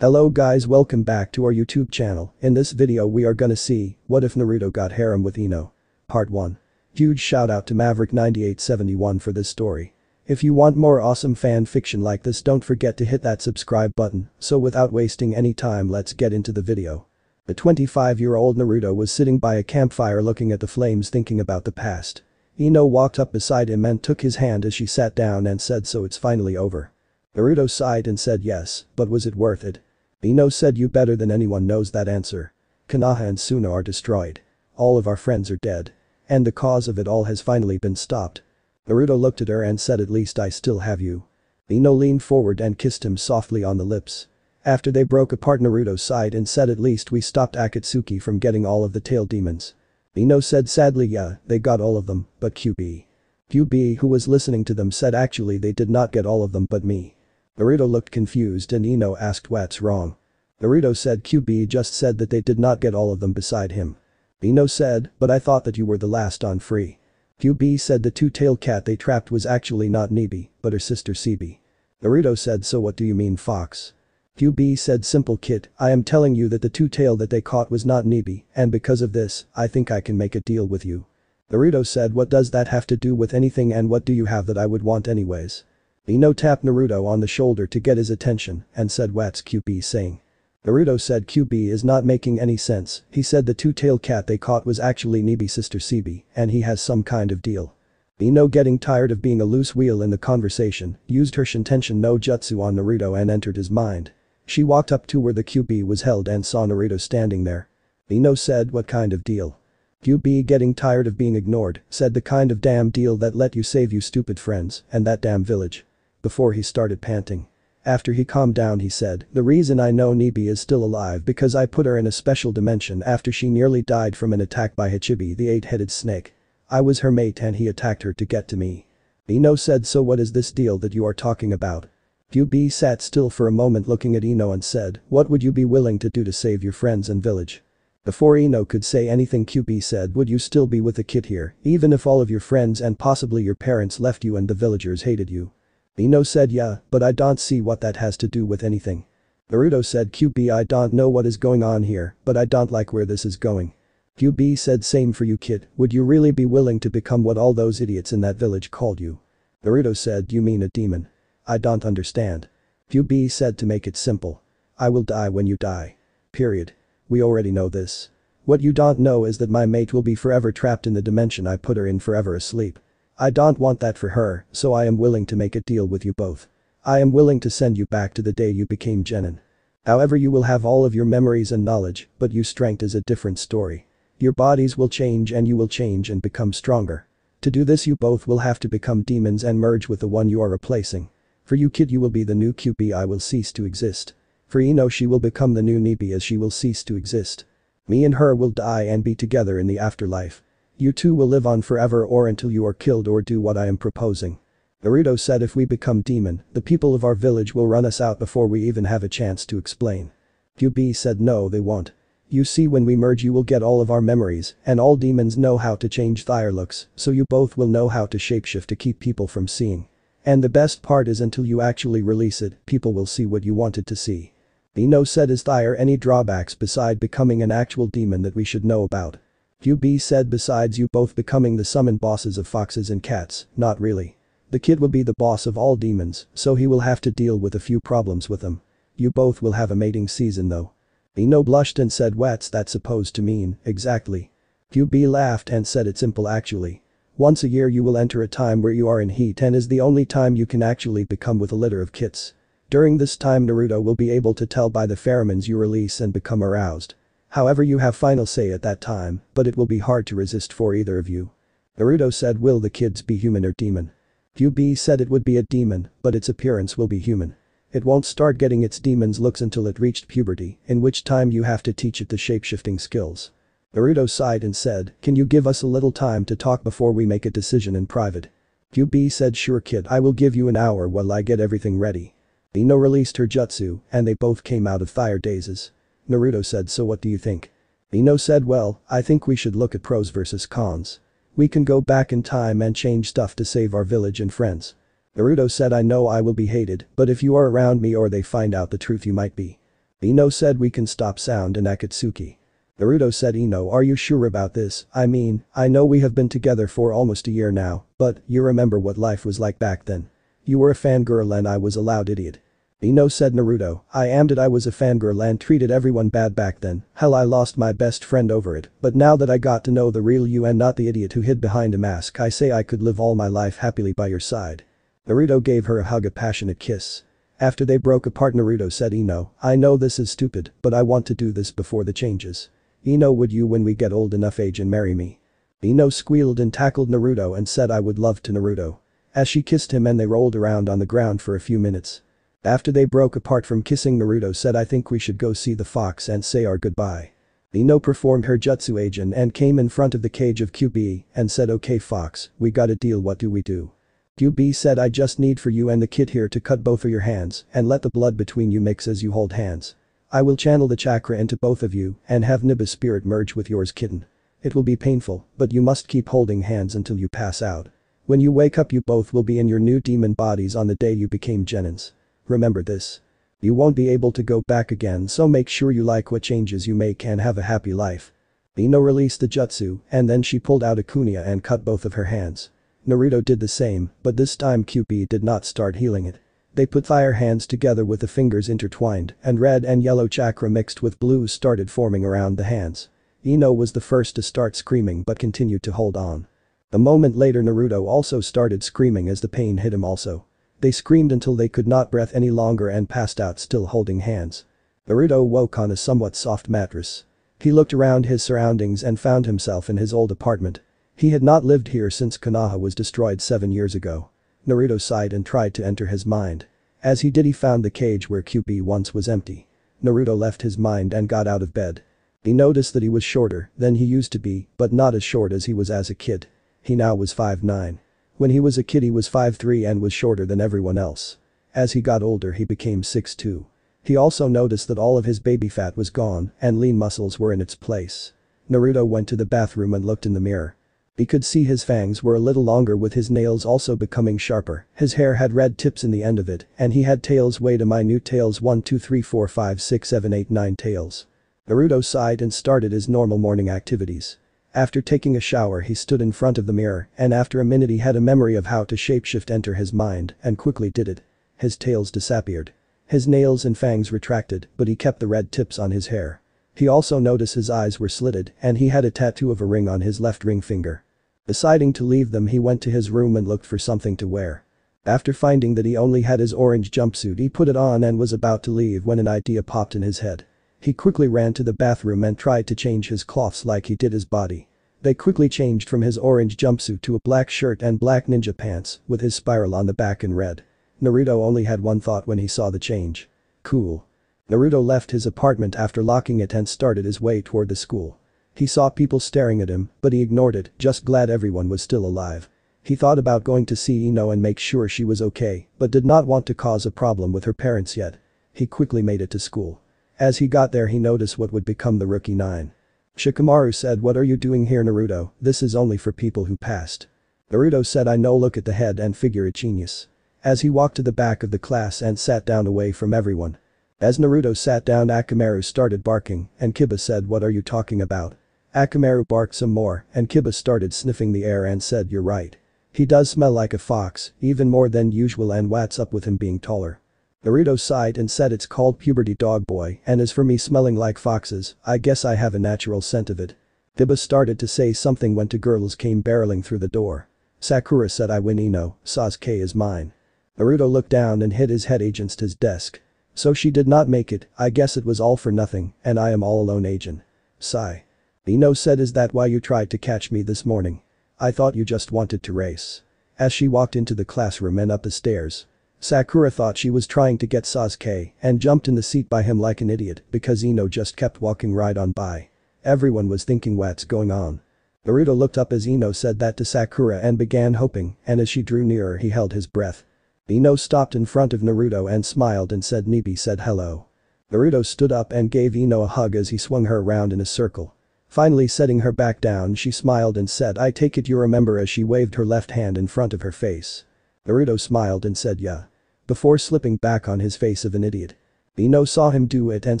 Hello guys welcome back to our YouTube channel, in this video we are gonna see, what if Naruto got harem with Ino. Part 1. Huge shout out to Maverick9871 for this story. If you want more awesome fan fiction like this don't forget to hit that subscribe button, so without wasting any time let's get into the video. The 25-year-old Naruto was sitting by a campfire looking at the flames thinking about the past. Ino walked up beside him and took his hand as she sat down and said so it's finally over. Naruto sighed and said yes, but was it worth it? Ino said you better than anyone knows that answer. Konoha and Suna are destroyed. All of our friends are dead. And the cause of it all has finally been stopped. Naruto looked at her and said at least I still have you. Ino leaned forward and kissed him softly on the lips. After they broke apart Naruto sighed and said at least we stopped Akatsuki from getting all of the tail demons. Ino said sadly yeah, they got all of them, but Kyuubi. Kyuubi who was listening to them said actually they did not get all of them but me. Naruto looked confused and Ino asked what's wrong. Naruto said Kyuubi just said that they did not get all of them beside him. Ino said, but I thought that you were the last on free. Kyuubi said the two-tailed cat they trapped was actually not Nibi, but her sister Cibi. Naruto said so what do you mean fox? Kyuubi said simple kid, I am telling you that the two-tail that they caught was not Nibi, and because of this, I think I can make a deal with you. Naruto said what does that have to do with anything and what do you have that I would want anyways? Ino tapped Naruto on the shoulder to get his attention and said what's Kyuubi saying. Naruto said Kyuubi is not making any sense, he said the two-tailed cat they caught was actually Nibi's sister Cibi, and he has some kind of deal. Ino getting tired of being a loose wheel in the conversation, used her Shintenshin no Jutsu on Naruto and entered his mind. She walked up to where the Kyuubi was held and saw Naruto standing there. Ino said what kind of deal? Kyuubi getting tired of being ignored, said the kind of damn deal that let you save you stupid friends, and that damn village before he started panting. After he calmed down he said, the reason I know Nibi is still alive because I put her in a special dimension after she nearly died from an attack by Hachibi the eight-headed snake. I was her mate and he attacked her to get to me. Ino said so what is this deal that you are talking about? Kyuubi sat still for a moment looking at Ino and said, what would you be willing to do to save your friends and village? Before Ino could say anything Kyuubi said would you still be with the kid here, even if all of your friends and possibly your parents left you and the villagers hated you? Ino said yeah, but I don't see what that has to do with anything. Naruto said Kyuubi I don't know what is going on here, but I don't like where this is going. Kyuubi said same for you kid, would you really be willing to become what all those idiots in that village called you? Naruto said you mean a demon. I don't understand. Kyuubi said to make it simple. I will die when you die. Period. We already know this. What you don't know is that my mate will be forever trapped in the dimension I put her in forever asleep. I don't want that for her, so I am willing to make a deal with you both. I am willing to send you back to the day you became Genin. However you will have all of your memories and knowledge, but your strength is a different story. Your bodies will change and you will change and become stronger. To do this you both will have to become demons and merge with the one you are replacing. For you kid you will be the new Kyuubi I will cease to exist. For Ino she will become the new Nibi as she will cease to exist. Me and her will die and be together in the afterlife. You two will live on forever or until you are killed or do what I am proposing. Naruto said if we become demon, the people of our village will run us out before we even have a chance to explain. Kyuubi said no they won't. You see when we merge you will get all of our memories, and all demons know how to change their looks, so you both will know how to shapeshift to keep people from seeing. And the best part is until you actually release it, people will see what you wanted to see. Ino said is there any drawbacks beside becoming an actual demon that we should know about? Kyuubi said besides you both becoming the summoned bosses of foxes and cats, not really. The kid will be the boss of all demons, so he will have to deal with a few problems with them. You both will have a mating season though. Ino blushed and said what's that supposed to mean, exactly? Kyuubi laughed and said it's simple actually. Once a year you will enter a time where you are in heat and is the only time you can actually become with a litter of kits. During this time Naruto will be able to tell by the pheromones you release and become aroused. However you have final say at that time, but it will be hard to resist for either of you. Naruto said will the kids be human or demon? Kyuubi said it would be a demon, but its appearance will be human. It won't start getting its demon's looks until it reached puberty, in which time you have to teach it the shapeshifting skills. Naruto sighed and said, can you give us a little time to talk before we make a decision in private? Kyuubi said sure kid I will give you an hour while I get everything ready. Ino released her jutsu, and they both came out of fire dazes. Naruto said so what do you think? Ino said well, I think we should look at pros versus cons. We can go back in time and change stuff to save our village and friends. Naruto said I know I will be hated, but if you are around me or they find out the truth you might be. Ino said we can stop sound and Akatsuki. Naruto said Ino are you sure about this, I mean, I know we have been together for almost a year now, but, you remember what life was like back then. You were a fangirl and I was a loud idiot. Ino said Naruto, I am that I was a fangirl and treated everyone bad back then, hell I lost my best friend over it, but now that I got to know the real you and not the idiot who hid behind a mask I say I could live all my life happily by your side. Naruto gave her a hug a passionate kiss. After they broke apart Naruto said Ino, I know this is stupid, but I want to do this before the changes. Ino would you when we get old enough age and marry me? Ino squealed and tackled Naruto and said I would love to Naruto. As she kissed him and they rolled around on the ground for a few minutes. After they broke apart from kissing Naruto said I think we should go see the fox and say our goodbye. Ino performed her jutsu agent and came in front of the cage of Kyuubi and said okay fox, we got a deal what do we do? Kyuubi said I just need for you and the kid here to cut both of your hands and let the blood between you mix as you hold hands. I will channel the chakra into both of you and have Nibi's spirit merge with yours kitten. It will be painful, but you must keep holding hands until you pass out. When you wake up you both will be in your new demon bodies on the day you became Genins. Remember this. You won't be able to go back again so make sure you like what changes you make and have a happy life. Ino released the jutsu and then she pulled out a kunai and cut both of her hands. Naruto did the same, but this time Kyuubi did not start healing it. They put fire hands together with the fingers intertwined, and red and yellow chakra mixed with blue started forming around the hands. Ino was the first to start screaming but continued to hold on. A moment later Naruto also started screaming as the pain hit him also. They screamed until they could not breath any longer and passed out still holding hands. Naruto woke on a somewhat soft mattress. He looked around his surroundings and found himself in his old apartment. He had not lived here since Konoha was destroyed seven years ago. Naruto sighed and tried to enter his mind. As he did he found the cage where Kyuubi once was empty. Naruto left his mind and got out of bed. He noticed that he was shorter than he used to be, but not as short as he was as a kid. He now was 5'9". When he was a kid he was 5'3 and was shorter than everyone else. As he got older he became 6'2. He also noticed that all of his baby fat was gone and lean muscles were in its place. Naruto went to the bathroom and looked in the mirror. He could see his fangs were a little longer with his nails also becoming sharper, his hair had red tips in the end of it, and he had tails wait a minute tails 1 2 3 4 5 6 7 8 9 tails. Naruto sighed and started his normal morning activities. After taking a shower he stood in front of the mirror and after a minute he had a memory of how to shapeshift enter his mind and quickly did it. His tails disappeared. His nails and fangs retracted but he kept the red tips on his hair. He also noticed his eyes were slitted and he had a tattoo of a ring on his left ring finger. Deciding to leave them he went to his room and looked for something to wear. After finding that he only had his orange jumpsuit he put it on and was about to leave when an idea popped in his head. He quickly ran to the bathroom and tried to change his cloths like he did his body. They quickly changed from his orange jumpsuit to a black shirt and black ninja pants with his spiral on the back in red. Naruto only had one thought when he saw the change. Cool. Naruto left his apartment after locking it and started his way toward the school. He saw people staring at him, but he ignored it, just glad everyone was still alive. He thought about going to see Ino and make sure she was okay, but did not want to cause a problem with her parents yet. He quickly made it to school. As he got there he noticed what would become the rookie 9. Shikamaru said what are you doing here Naruto, this is only for people who passed. Naruto said I know look at the head and figure a genius. As he walked to the back of the class and sat down away from everyone. As Naruto sat down Akamaru started barking and Kiba said what are you talking about. Akamaru barked some more, and Kiba started sniffing the air and said you're right. He does smell like a fox, even more than usual and what's up with him being taller. Naruto sighed and said it's called puberty dog boy and as for me smelling like foxes, I guess I have a natural scent of it. Kiba started to say something when two girls came barreling through the door. Sakura said I win Ino, Sasuke is mine. Naruto looked down and hit his head against his desk. So she did not make it, I guess it was all for nothing, and I am all alone agent. Sigh. Ino said is that why you tried to catch me this morning? I thought you just wanted to race. As she walked into the classroom and up the stairs. Sakura thought she was trying to get Sasuke and jumped in the seat by him like an idiot because Ino just kept walking right on by. Everyone was thinking what's going on. Naruto looked up as Ino said that to Sakura and began hoping and as she drew nearer he held his breath. Ino stopped in front of Naruto and smiled and said Nibi said hello. Naruto stood up and gave Ino a hug as he swung her around in a circle. Finally setting her back down she smiled and said I take it you remember as she waved her left hand in front of her face. Naruto smiled and said yeah. Before slipping back on his face of an idiot. Ino saw him do it and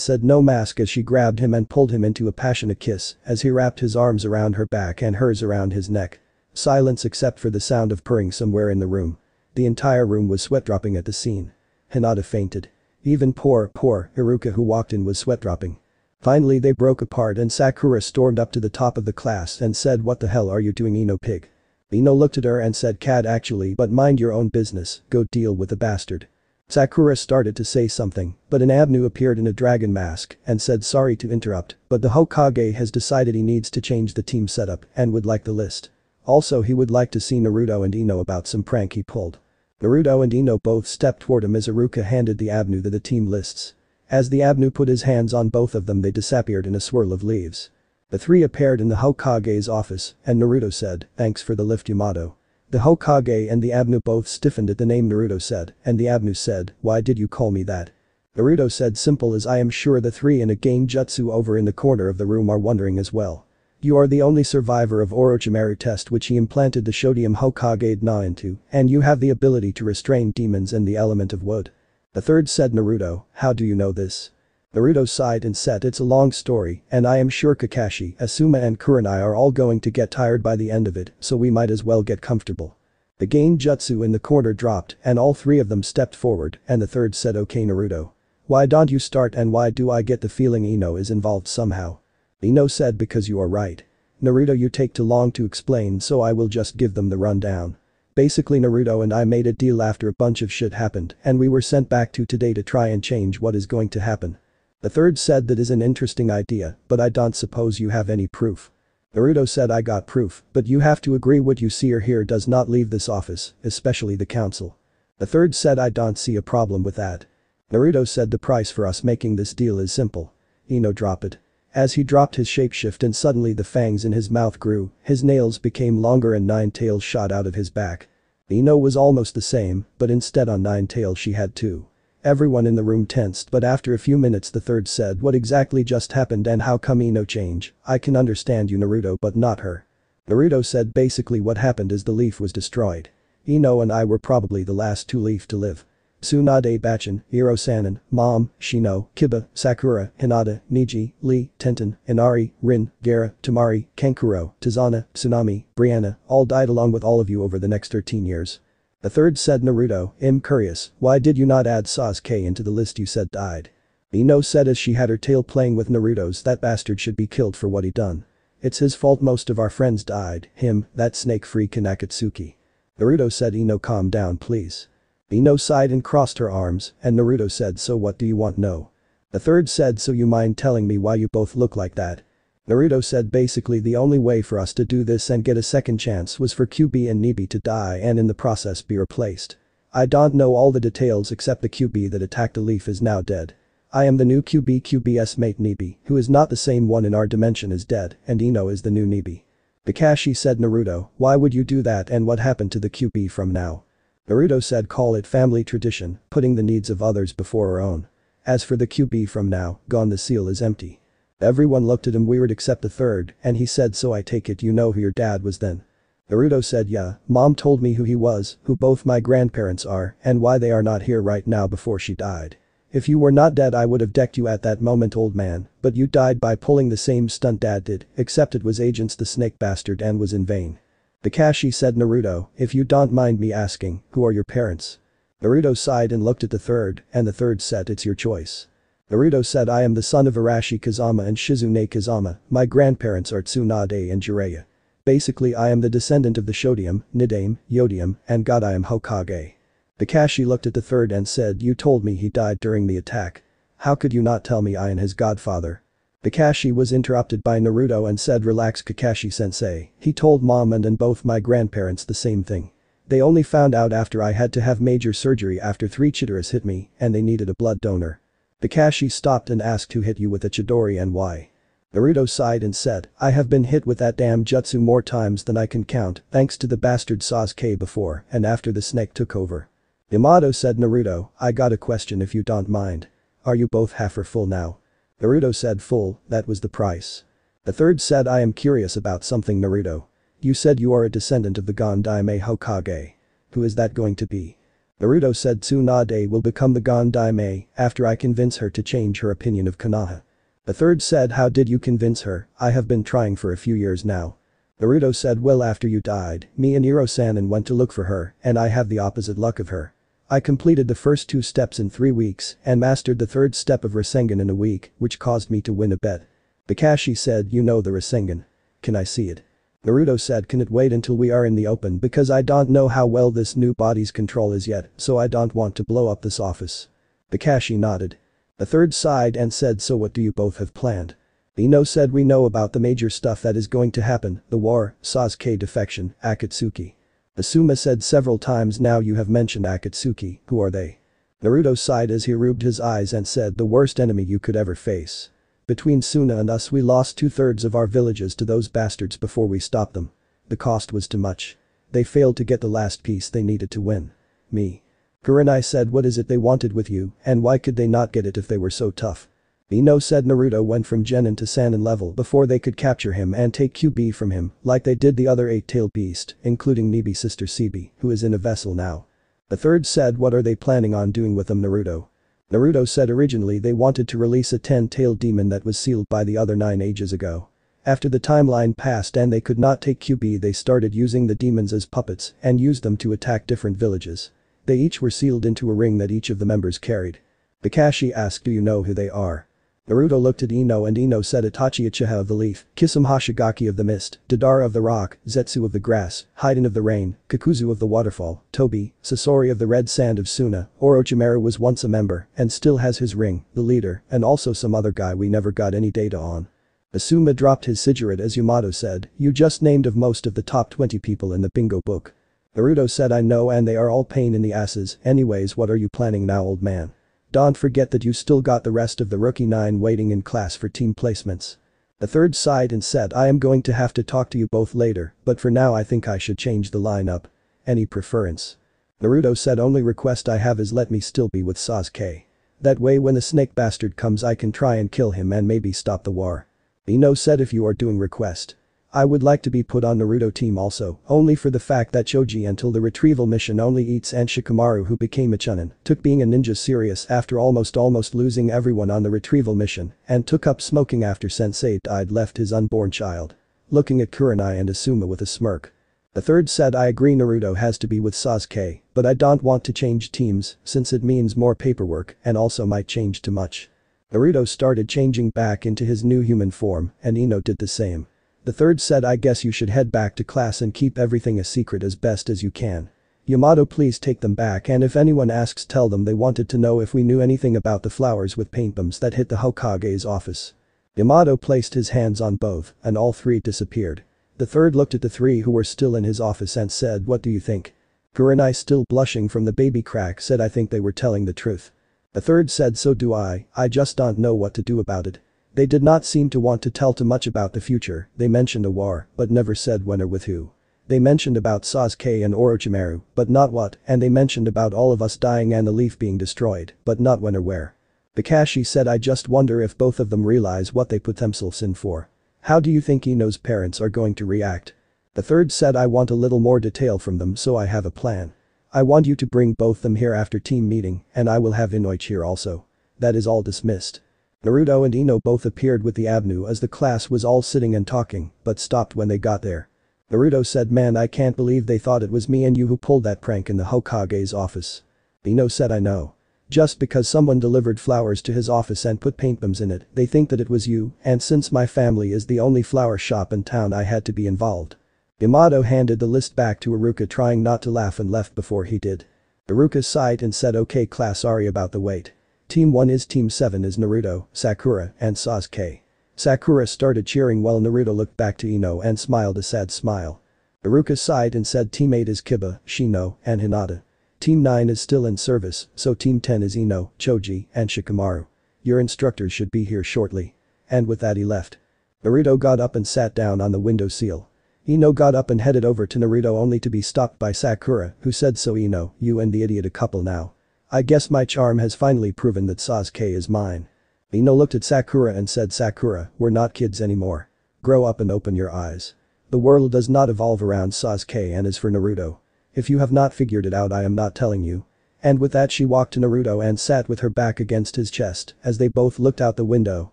said no mask as she grabbed him and pulled him into a passionate kiss as he wrapped his arms around her back and hers around his neck. Silence except for the sound of purring somewhere in the room. The entire room was sweat dropping at the scene. Hinata fainted. Even poor, poor Iruka who walked in was sweat dropping. Finally they broke apart and Sakura stormed up to the top of the class and said what the hell are you doing Ino pig. Ino looked at her and said cat actually but mind your own business, go deal with the bastard. Sakura started to say something, but an Abnu appeared in a dragon mask and said sorry to interrupt, but the Hokage has decided he needs to change the team setup and would like the list. Also he would like to see Naruto and Ino about some prank he pulled. Naruto and Ino both stepped toward him as Iruka handed the Abnu the team lists. As the Abnu put his hands on both of them they disappeared in a swirl of leaves. The three appeared in the Hokage's office and Naruto said, thanks for the lift Yamato. The Hokage and the Abnu both stiffened at the name Naruto said, and the Abnu said, why did you call me that? Naruto said simple as I am sure the three in a genjutsu over in the corner of the room are wondering as well. You are the only survivor of Orochimaru test which he implanted the Shodium Hokage Na into, and you have the ability to restrain demons and the element of wood. The third said Naruto, how do you know this? Naruto sighed and said it's a long story and I am sure Kakashi, Asuma and Kurenai are all going to get tired by the end of it so we might as well get comfortable. The genjutsu in the corner dropped and all three of them stepped forward and the third said okay Naruto. Why don't you start and why do I get the feeling Ino is involved somehow? Ino said because you are right. Naruto you take too long to explain so I will just give them the rundown. Basically Naruto and I made a deal after a bunch of shit happened and we were sent back to today to try and change what is going to happen. The third said that is an interesting idea, but I don't suppose you have any proof. Naruto said I got proof, but you have to agree what you see or hear does not leave this office, especially the council. The third said I don't see a problem with that. Naruto said the price for us making this deal is simple. Ino drop it. As he dropped his shapeshift and suddenly the fangs in his mouth grew, his nails became longer and nine tails shot out of his back. Ino was almost the same, but instead on nine tails she had two. Everyone in the room tensed but after a few minutes the third said what exactly just happened and how come Ino change, I can understand you Naruto but not her. Naruto said basically what happened is the leaf was destroyed. Ino and I were probably the last two leaf to live. Tsunade Bachin, Sanin, Mom, Shino, Kiba, Sakura, Hinata, Neji, Lee, Tenten, Inari, Rin, Gaara, Temari, Kankuro, Tazuna, Tsunami, Brianna, all died along with all of you over the next 13 years. The third said Naruto, I'm curious, why did you not add Sasuke into the list you said died? Ino said as she had her tail playing with Naruto's that bastard should be killed for what he done. It's his fault most of our friends died, him, that snake freak and Akatsuki. Naruto said Ino calm down please. Ino sighed and crossed her arms, and Naruto said so what do you want no? The third said so you mind telling me why you both look like that? Naruto said basically the only way for us to do this and get a second chance was for Kyuubi and Nibi to die and in the process be replaced. I don't know all the details except the Kyuubi that attacked leaf is now dead. I am the new Kyuubi Kyuubi's mate Nibi, who is not the same one in our dimension is dead, and Ino is the new Nibi. Kakashi said Naruto, why would you do that and what happened to the Kyuubi from now? Naruto said call it family tradition, putting the needs of others before our own. As for the Kyuubi from now, gone the seal is empty. Everyone looked at him weird except the third, and he said so I take it you know who your dad was then. Naruto said yeah, mom told me who he was, who both my grandparents are, and why they are not here right now before she died. If you were not dead I would have decked you at that moment old man, but you died by pulling the same stunt dad did, except it was agents the snake bastard and was in vain. Kakashi said Naruto, if you don't mind me asking, who are your parents? Naruto sighed and looked at the third, and the third said it's your choice. Naruto said I am the son of Arashi Kazama and Shizune Kazama, my grandparents are Tsunade and Jiraiya. Basically I am the descendant of the Shodium, Nidaime, Yodium, and God I am Hokage. Kakashi looked at the third and said you told me he died during the attack. How could you not tell me I am his godfather? Kakashi was interrupted by Naruto and said relax Kakashi sensei, he told mom and and both my grandparents the same thing. They only found out after I had to have major surgery after three Chidoris hit me and they needed a blood donor. Kakashi stopped and asked who hit you with a Chidori and why. Naruto sighed and said, I have been hit with that damn jutsu more times than I can count thanks to the bastard Sasuke before and after the snake took over. Yamato said Naruto, I got a question if you don't mind. Are you both half or full now? Naruto said full, that was the price. The third said I am curious about something Naruto. You said you are a descendant of the Gon Daime Hokage. Who is that going to be? Naruto said Tsunade will become the Gon Daime after I convince her to change her opinion of Konoha. The third said how did you convince her, I have been trying for a few years now. Naruto said well after you died, me and Iro-sanin went to look for her and I have the opposite luck of her. I completed the first two steps in three weeks and mastered the third step of Rasengan in a week which caused me to win a bet. Kakashi said you know the Rasengan. Can I see it? Naruto said can it wait until we are in the open because I don't know how well this new body's control is yet so I don't want to blow up this office. Kakashi nodded. The third sighed and said so what do you both have planned? Ino said we know about the major stuff that is going to happen, the war, Sasuke defection, Akatsuki. Asuma said several times now you have mentioned Akatsuki, who are they? Naruto sighed as he rubbed his eyes and said the worst enemy you could ever face. Between Suna and us we lost two-thirds of our villages to those bastards before we stopped them. The cost was too much. They failed to get the last piece they needed to win. Me. Kurenai said what is it they wanted with you and why could they not get it if they were so tough? Ino said Naruto went from Genin to Sannin level before they could capture him and take Kyuubi from him, like they did the other eight-tailed beast, including Nibi's sister Cibi, who is in a vessel now. The third said what are they planning on doing with them Naruto? Naruto said originally they wanted to release a ten-tailed demon that was sealed by the other nine ages ago. After the timeline passed and they could not take Kyuubi they started using the demons as puppets and used them to attack different villages. They each were sealed into a ring that each of the members carried. Kakashi asked do you know who they are? Naruto looked at Ino and Ino said Itachi Uchiha of the Leaf, Kisame Hoshigaki of the Mist, Deidara of the Rock, Zetsu of the Grass, Hidan of the Rain, Kakuzu of the Waterfall, Tobi, Sasori of the Red Sand of Suna, Orochimaru was once a member and still has his ring, the leader, and also some other guy we never got any data on. Asuma dropped his cigarette as Yamato said, you just named of most of the top 20 people in the bingo book. Naruto said I know and they are all pain in the asses, anyways what are you planning now old man? Don't forget that you still got the rest of the rookie 9 waiting in class for team placements. The third sighed and said I am going to have to talk to you both later, but for now I think I should change the lineup. Any preference? Naruto said only request I have is let me still be with Sasuke. That way when the snake bastard comes I can try and kill him and maybe stop the war. Ino said if you are doing request. I would like to be put on Naruto team also, only for the fact that Choji until the retrieval mission only eats and Shikamaru who became a chunin, took being a ninja serious after almost almost losing everyone on the retrieval mission, and took up smoking after sensei died left his unborn child. Looking at Kurenai and Asuma with a smirk. The third said I agree Naruto has to be with Sasuke, but I don't want to change teams since it means more paperwork and also might change too much. Naruto started changing back into his new human form and Ino did the same. The third said I guess you should head back to class and keep everything a secret as best as you can. Yamato please take them back and if anyone asks tell them they wanted to know if we knew anything about the flowers with paint bombs that hit the Hokage's office. Yamato placed his hands on both and all three disappeared. The third looked at the three who were still in his office and said what do you think? Kurenai still blushing from the baby crack said I think they were telling the truth. The third said so do I, I just don't know what to do about it. They did not seem to want to tell too much about the future, they mentioned a war, but never said when or with who. They mentioned about Sasuke and Orochimaru, but not what, and they mentioned about all of us dying and the leaf being destroyed, but not when or where. Kakashi said I just wonder if both of them realize what they put themselves in for. How do you think Ino's parents are going to react? The third said I want a little more detail from them so I have a plan. I want you to bring both them here after team meeting and I will have Inoichi here also. That is all dismissed. Naruto and Ino both appeared with the Abnu as the class was all sitting and talking, but stopped when they got there. Naruto said man I can't believe they thought it was me and you who pulled that prank in the Hokage's office. Ino said I know. Just because someone delivered flowers to his office and put paint bombs in it, they think that it was you, and since my family is the only flower shop in town I had to be involved. Yamato handed the list back to Iruka trying not to laugh and left before he did. Iruka sighed and said okay class sorry about the wait. Team 1 is Team 7 is Naruto, Sakura, and Sasuke. Sakura started cheering while Naruto looked back to Ino and smiled a sad smile. Iruka sighed and said Team 8 is Kiba, Shino, and Hinata. Team 9 is still in service, so Team 10 is Ino, Choji, and Shikamaru. Your instructors should be here shortly. And with that he left. Naruto got up and sat down on the window sill. Ino got up and headed over to Naruto only to be stopped by Sakura, who said so Ino, you and the idiot a couple now. I guess my charm has finally proven that Sasuke is mine. Ino looked at Sakura and said Sakura, we're not kids anymore. Grow up and open your eyes. The world does not evolve around Sasuke and is for Naruto. If you have not figured it out I am not telling you. And with that she walked to Naruto and sat with her back against his chest as they both looked out the window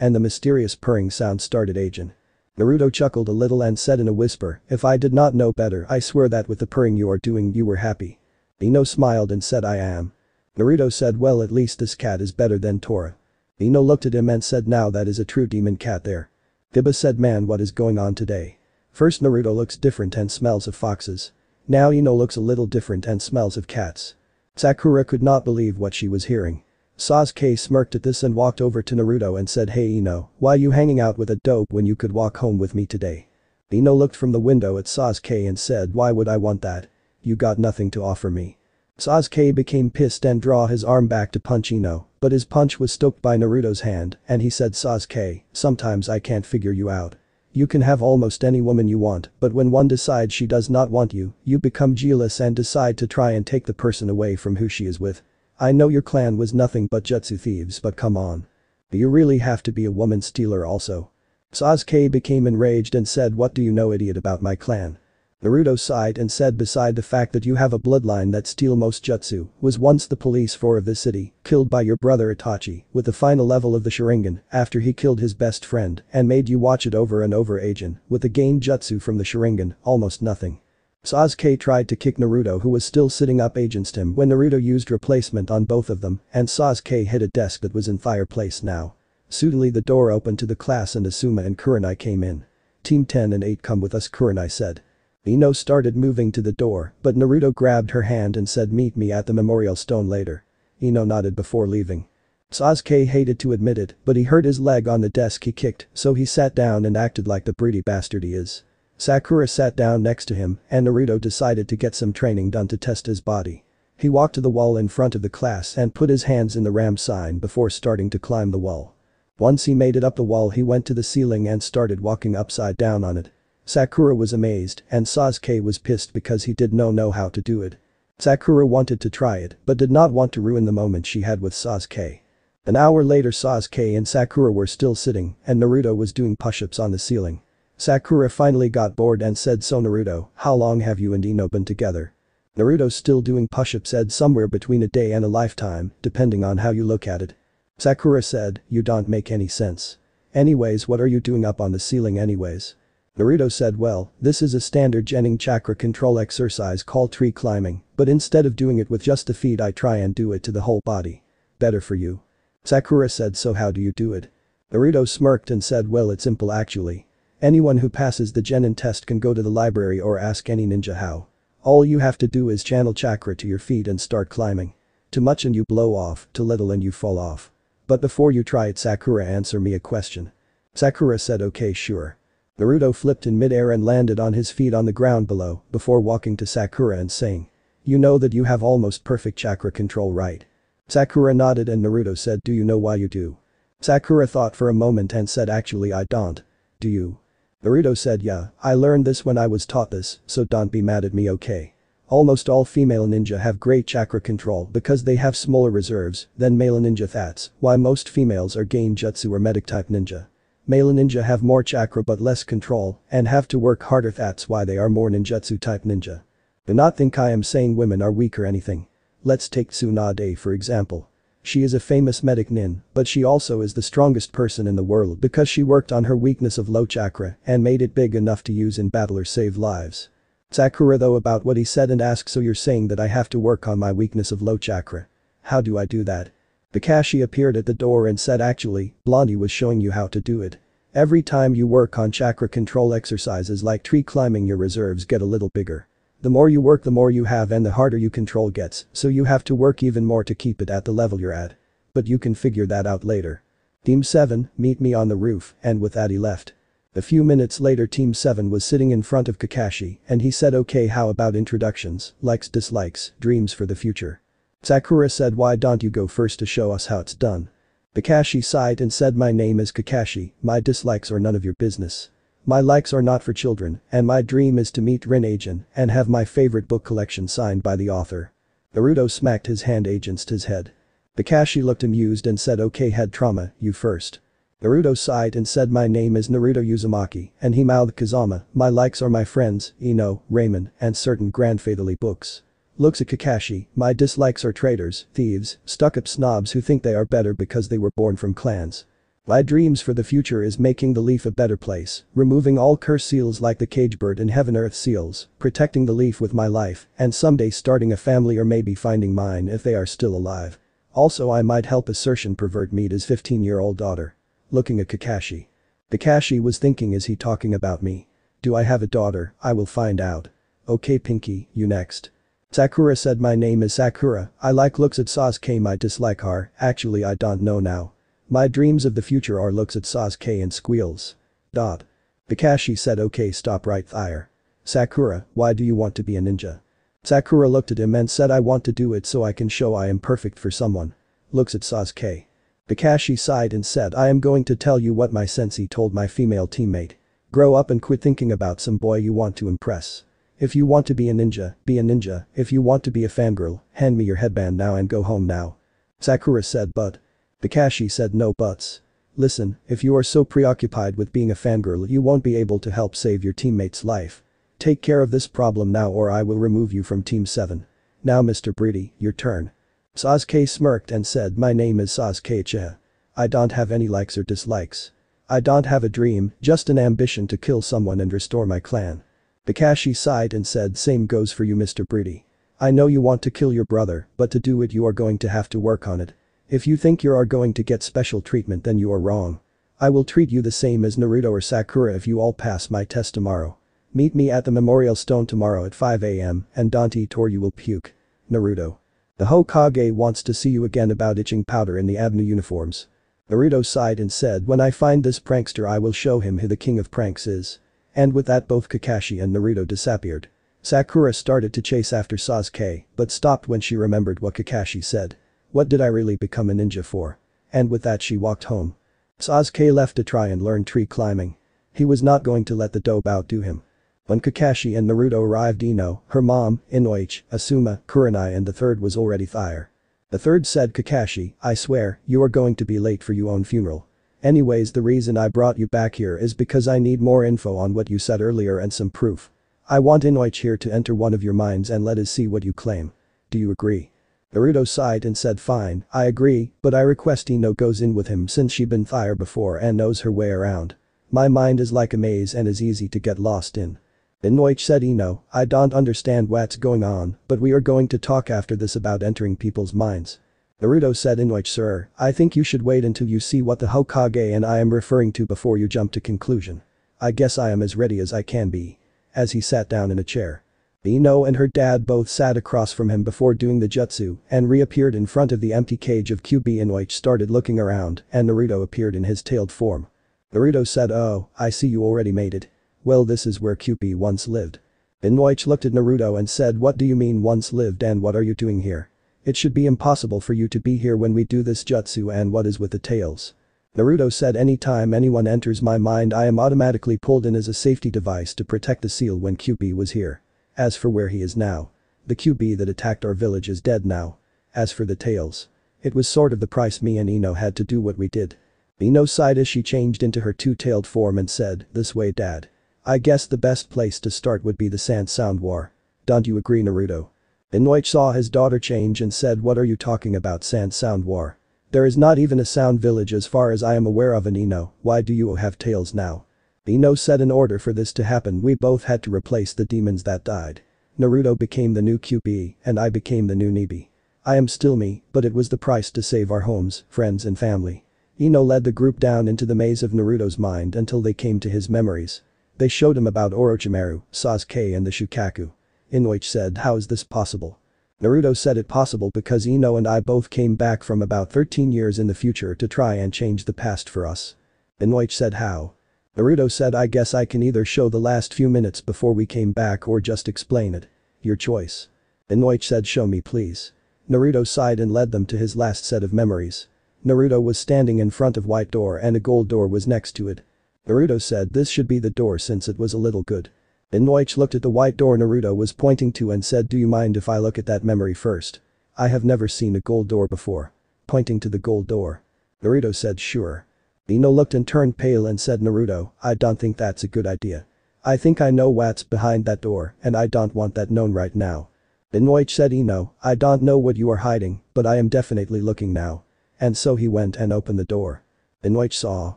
and the mysterious purring sound started aging. Naruto chuckled a little and said in a whisper, if I did not know better I swear that with the purring you are doing you were happy. Ino smiled and said I am. Naruto said well at least this cat is better than Tora. Ino looked at him and said now that is a true demon cat there. Kiba said man what is going on today. First Naruto looks different and smells of foxes. Now Ino looks a little different and smells of cats. Sakura could not believe what she was hearing. Sasuke smirked at this and walked over to Naruto and said hey Ino, why you hanging out with a dope when you could walk home with me today? Ino looked from the window at Sasuke and said why would I want that? You got nothing to offer me. Sasuke became pissed and draw his arm back to punch Ino, but his punch was stopped by Naruto's hand and he said Sasuke, sometimes I can't figure you out. You can have almost any woman you want, but when one decides she does not want you, you become jealous and decide to try and take the person away from who she is with. I know your clan was nothing but jutsu thieves but come on. You really have to be a woman stealer also. Sasuke became enraged and said what do you know idiot about my clan? Naruto sighed and said beside the fact that you have a bloodline that steal most jutsu, was once the police for of this city, killed by your brother Itachi, with the final level of the Sharingan, after he killed his best friend, and made you watch it over and over Agent, with the gained jutsu from the Sharingan, almost nothing. Sasuke tried to kick Naruto who was still sitting up against him when Naruto used replacement on both of them, and Sasuke hit a desk that was in fireplace now. Suddenly the door opened to the class and Asuma and Kurenai came in. Team 10 and 8 come with us Kurenai said. Ino started moving to the door, but Naruto grabbed her hand and said meet me at the memorial stone later. Ino nodded before leaving. Sasuke hated to admit it, but he hurt his leg on the desk he kicked, so he sat down and acted like the pretty bastard he is. Sakura sat down next to him, and Naruto decided to get some training done to test his body. He walked to the wall in front of the class and put his hands in the ram sign before starting to climb the wall. Once he made it up the wall he went to the ceiling and started walking upside down on it. Sakura was amazed and Sasuke was pissed because he did not know how to do it. Sakura wanted to try it but did not want to ruin the moment she had with Sasuke. An hour later Sasuke and Sakura were still sitting and Naruto was doing push-ups on the ceiling. Sakura finally got bored and said so Naruto, how long have you and Ino been together? Naruto still doing push-ups said somewhere between a day and a lifetime, depending on how you look at it. Sakura said, you don't make any sense. Anyways what are you doing up on the ceiling anyways? Naruto said well, this is a standard Genin chakra control exercise called tree climbing, but instead of doing it with just the feet I try and do it to the whole body. Better for you. Sakura said so how do you do it? Naruto smirked and said well it's simple actually. Anyone who passes the Genin test can go to the library or ask any ninja how. All you have to do is channel chakra to your feet and start climbing. Too much and you blow off, too little and you fall off. But before you try it Sakura answer me a question. Sakura said okay sure. Naruto flipped in midair and landed on his feet on the ground below before walking to Sakura and saying. You know that you have almost perfect chakra control right? Sakura nodded and Naruto said do you know why you do? Sakura thought for a moment and said actually I don't. Do you? Naruto said yeah, I learned this when I was taught this, so don't be mad at me okay. Almost all female ninja have great chakra control because they have smaller reserves than male ninja that's why most females are genjutsu or medic type ninja. Male ninja have more chakra but less control and have to work harder that's why they are more ninjutsu type ninja. Do not think I am saying women are weak or anything. Let's take Tsunade for example. She is a famous medic nin, but she also is the strongest person in the world because she worked on her weakness of low chakra and made it big enough to use in battle or save lives. Sakura though about what he said and asked so you're saying that I have to work on my weakness of low chakra. How do I do that? Kakashi appeared at the door and said actually, Blondie was showing you how to do it. Every time you work on chakra control exercises like tree climbing your reserves get a little bigger. The more you work the more you have and the harder you control gets, so you have to work even more to keep it at the level you're at. But you can figure that out later. Team 7, meet me on the roof, and with that he left. A few minutes later Team 7 was sitting in front of Kakashi and he said okay how about introductions, likes dislikes, dreams for the future. Sakura said why don't you go first to show us how it's done. Kakashi sighed and said my name is Kakashi, my dislikes are none of your business. My likes are not for children, and my dream is to meet Rin Agent and have my favorite book collection signed by the author. Naruto smacked his hand against his head. Kakashi looked amused and said okay head trauma, you first. Naruto sighed and said my name is Naruto Uzumaki, and he mouthed Kazama, my likes are my friends, Ino, ramen, and certain grandfatherly books. Looks at Kakashi, my dislikes are traitors, thieves, stuck-up snobs who think they are better because they were born from clans. My dreams for the future is making the leaf a better place, removing all curse seals like the cage bird and heaven earth seals, protecting the leaf with my life, and someday starting a family or maybe finding mine if they are still alive. Also I might help assertion pervert meet his 15 year old daughter. Looking at Kakashi. Kakashi was thinking is he talking about me? Do I have a daughter, I will find out. Okay Pinky, you next. Sakura said my name is Sakura, I like looks at Sasuke my dislike her, actually I don't know now. My dreams of the future are looks at Sasuke and squeals. Dot. Said okay stop right there. Sakura, why do you want to be a ninja? Sakura looked at him and said I want to do it so I can show I am perfect for someone. Looks at Sasuke. Kakashi sighed and said I am going to tell you what my sensei told my female teammate. Grow up and quit thinking about some boy you want to impress. If you want to be a ninja, be a ninja, if you want to be a fangirl, hand me your headband now and go home now. Sakura said but. Kakashi said no buts. Listen, if you are so preoccupied with being a fangirl you won't be able to help save your teammate's life. Take care of this problem now or I will remove you from Team 7. Now Mr. Breedy, your turn. Sasuke smirked and said my name is Sasuke Uchiha. I don't have any likes or dislikes. I don't have a dream, just an ambition to kill someone and restore my clan. Kakashi sighed and said same goes for you Mr. Breedy. I know you want to kill your brother, but to do it you are going to have to work on it. If you think you are going to get special treatment then you are wrong. I will treat you the same as Naruto or Sakura if you all pass my test tomorrow. Meet me at the memorial stone tomorrow at 5 am and don't eat you will puke. Naruto. The Hokage wants to see you again about itching powder in the ABNU uniforms. Naruto sighed and said when I find this prankster I will show him who the king of pranks is. And with that both Kakashi and Naruto disappeared. Sakura started to chase after Sasuke, but stopped when she remembered what Kakashi said. What did I really become a ninja for? And with that she walked home. Sasuke left to try and learn tree climbing. He was not going to let the dope outdo him. When Kakashi and Naruto arrived Ino, her mom, Inoichi, Asuma, Kurenai and the third was already there. The third said Kakashi, I swear, you are going to be late for your own funeral. Anyways the reason I brought you back here is because I need more info on what you said earlier and some proof. I want Inoichi here to enter one of your minds and let us see what you claim. Do you agree? Naruto sighed and said fine, I agree, but I request Ino goes in with him since she been fire before and knows her way around. My mind is like a maze and is easy to get lost in. Inoichi said Ino, I don't understand what's going on, but we are going to talk after this about entering people's minds. Naruto said Inoichi sir, I think you should wait until you see what the Hokage and I am referring to before you jump to conclusion. I guess I am as ready as I can be. As he sat down in a chair. Ino and her dad both sat across from him before doing the jutsu and reappeared in front of the empty cage of Kyuubi Inoichi started looking around and Naruto appeared in his tailed form. Naruto said oh, I see you already made it. Well this is where Kyuubi once lived. Inoichi looked at Naruto and said what do you mean once lived and what are you doing here? It should be impossible for you to be here when we do this jutsu and what is with the tails. Naruto said anytime anyone enters my mind I am automatically pulled in as a safety device to protect the seal when Kyuubi was here. As for where he is now. The Kyuubi that attacked our village is dead now. As for the tails. It was sort of the price me and Ino had to do what we did. Ino sighed as she changed into her two-tailed form and said, this way dad. I guess the best place to start would be the Sand Sound War. Don't you agree Naruto? Inoichi saw his daughter change and said what are you talking about Sand Sound War? There is not even a sound village as far as I am aware of in Ino, why do you have tails now? Ino said in order for this to happen we both had to replace the demons that died. Naruto became the new Kyuubi and I became the new Nibi. I am still me, but it was the price to save our homes, friends and family. Ino led the group down into the maze of Naruto's mind until they came to his memories. They showed him about Orochimaru, Sasuke and the Shukaku. Inoichi said how is this possible? Naruto said it possible because Ino and I both came back from about 13 years in the future to try and change the past for us. Inoichi said how? Naruto said I guess I can either show the last few minutes before we came back or just explain it. Your choice. Inoichi said show me please. Naruto sighed and led them to his last set of memories. Naruto was standing in front of white door and a gold door was next to it. Naruto said this should be the door since it was a little good. Inoichi looked at the white door Naruto was pointing to and said do you mind if I look at that memory first? I have never seen a gold door before. Pointing to the gold door. Naruto said sure. Ino looked and turned pale and said Naruto, I don't think that's a good idea. I think I know what's behind that door and I don't want that known right now. Inoue said Ino, I don't know what you are hiding, but I am definitely looking now. And so he went and opened the door. Inoue saw.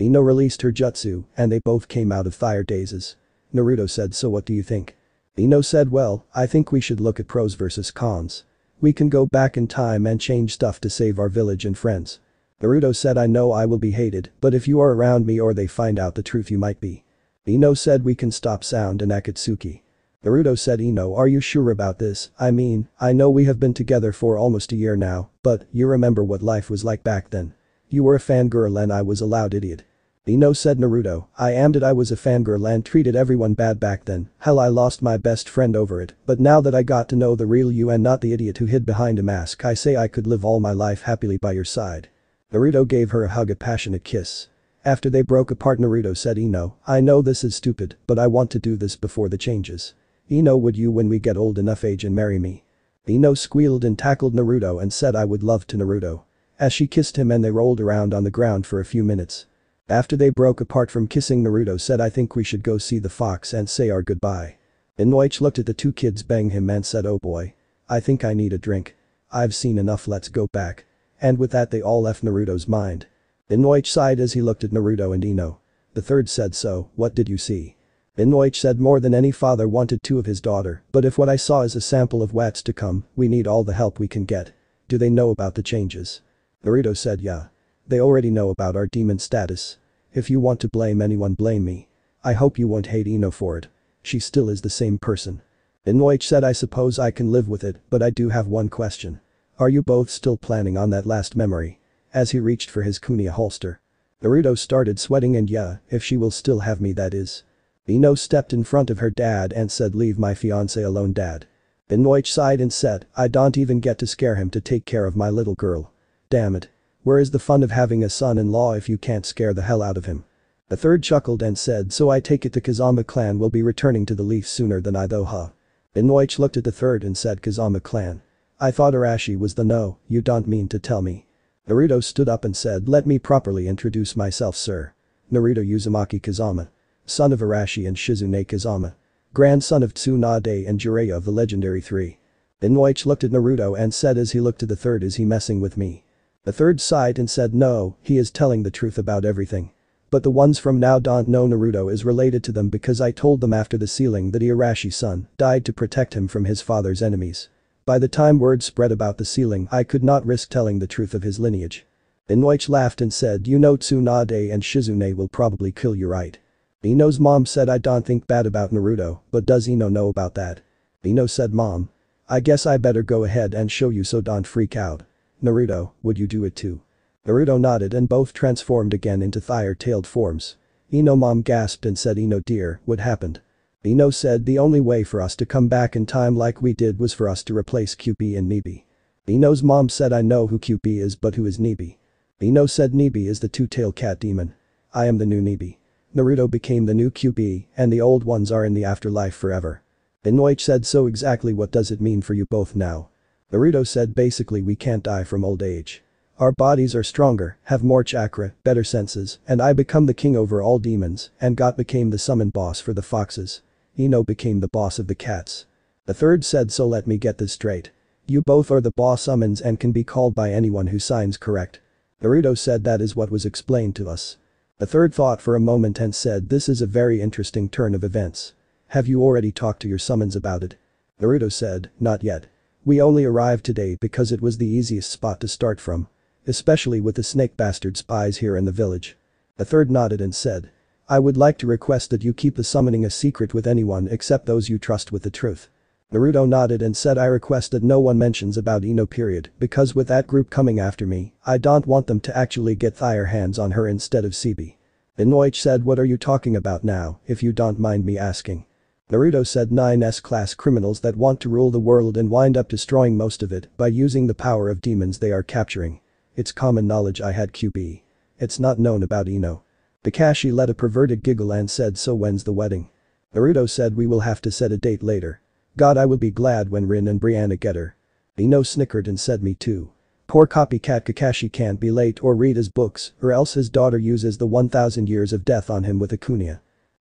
Ino released her jutsu, and they both came out of fire dazes. Naruto said so what do you think? Ino said well, I think we should look at pros versus cons. We can go back in time and change stuff to save our village and friends. Naruto said I know I will be hated, but if you are around me or they find out the truth you might be. Ino said we can stop Sound and Akatsuki. Naruto said Ino are you sure about this, I mean, I know we have been together for almost a year now, but, you remember what life was like back then. You were a fangirl and I was a loud idiot. Ino said Naruto, I am that I was a fangirl and treated everyone bad back then, hell I lost my best friend over it, but now that I got to know the real you and not the idiot who hid behind a mask I say I could live all my life happily by your side. Naruto gave her a hug a passionate kiss. After they broke apart Naruto said Ino, I know this is stupid, but I want to do this before the changes. Ino would you when we get old enough age and marry me? Ino squealed and tackled Naruto and said I would love to Naruto. As she kissed him and they rolled around on the ground for a few minutes. After they broke apart from kissing Naruto said I think we should go see the fox and say our goodbye. Inoue looked at the two kids bang him and said oh boy. I think I need a drink. I've seen enough let's go back. And with that they all left Naruto's mind. Inoue sighed as he looked at Naruto and Ino. The third said so, what did you see? Inoue said more than any father wanted two of his daughter, but if what I saw is a sample of what's to come, we need all the help we can get. Do they know about the changes? Naruto said yeah. They already know about our demon status. If you want to blame anyone blame me. I hope you won't hate Ino for it. She still is the same person. Inoue said I suppose I can live with it, but I do have one question. Are you both still planning on that last memory? As he reached for his kunai holster. Naruto started sweating and yeah, if she will still have me that is. Ino stepped in front of her dad and said leave my fiance alone dad. Inoue sighed and said, I don't even get to scare him to take care of my little girl. Damn it. Where is the fun of having a son-in-law if you can't scare the hell out of him? The third chuckled and said so I take it the Kazama clan will be returning to the Leaf sooner than I though huh? Inoue looked at the third and said Kazama clan. I thought Arashi was the no, you don't mean to tell me. Naruto stood up and said let me properly introduce myself sir. Naruto Uzumaki Kazama. Son of Arashi and Shizune Kazama. Grandson of Tsunade and Jiraiya of the legendary three. Inoue looked at Naruto and said as he looked at the third is he messing with me? The third sighed and said no, he is telling the truth about everything. But the ones from now don't know Naruto is related to them because I told them after the sealing that Arashi's son died to protect him from his father's enemies. By the time word spread about the sealing I could not risk telling the truth of his lineage. Inoue laughed and said you know Tsunade and Shizune will probably kill you right. Ino's mom said I don't think bad about Naruto, but does Ino know about that? Ino said mom. I guess I better go ahead and show you so don't freak out. Naruto, would you do it too? Naruto nodded and both transformed again into fire-tailed forms. Ino mom gasped and said Ino dear, what happened? Ino said the only way for us to come back in time like we did was for us to replace Kyuubi and Nibi. Ino's mom said I know who Kyuubi is but who is Nibi? Ino said Nibi is the two-tailed cat demon. I am the new Nibi. Naruto became the new Kyuubi and the old ones are in the afterlife forever. Inoue said so exactly what does it mean for you both now? Naruto said basically we can't die from old age. Our bodies are stronger, have more chakra, better senses, and I become the king over all demons, and God became the summon boss for the foxes. Ino became the boss of the cats. The third said so let me get this straight. You both are the boss summons and can be called by anyone who signs correct. Naruto said that is what was explained to us. The third thought for a moment and said this is a very interesting turn of events. Have you already talked to your summons about it? Naruto said, not yet. We only arrived today because it was the easiest spot to start from. Especially with the snake bastard spies here in the village. The third nodded and said. I would like to request that you keep the summoning a secret with anyone except those you trust with the truth. Naruto nodded and said I request that no one mentions about Ino period because with that group coming after me, I don't want them to actually get their hands on her instead of Nibi. Inoue said what are you talking about now, if you don't mind me asking. Naruto said 9 S-class criminals that want to rule the world and wind up destroying most of it by using the power of demons they are capturing. It's common knowledge I had Kyuubi. It's not known about Ino. Kakashi let a perverted giggle and said so when's the wedding? Naruto said we will have to set a date later. God I will be glad when Rin and Brianna get her. Ino snickered and said me too. Poor copycat Kakashi can't be late or read his books or else his daughter uses the 1000 years of death on him with a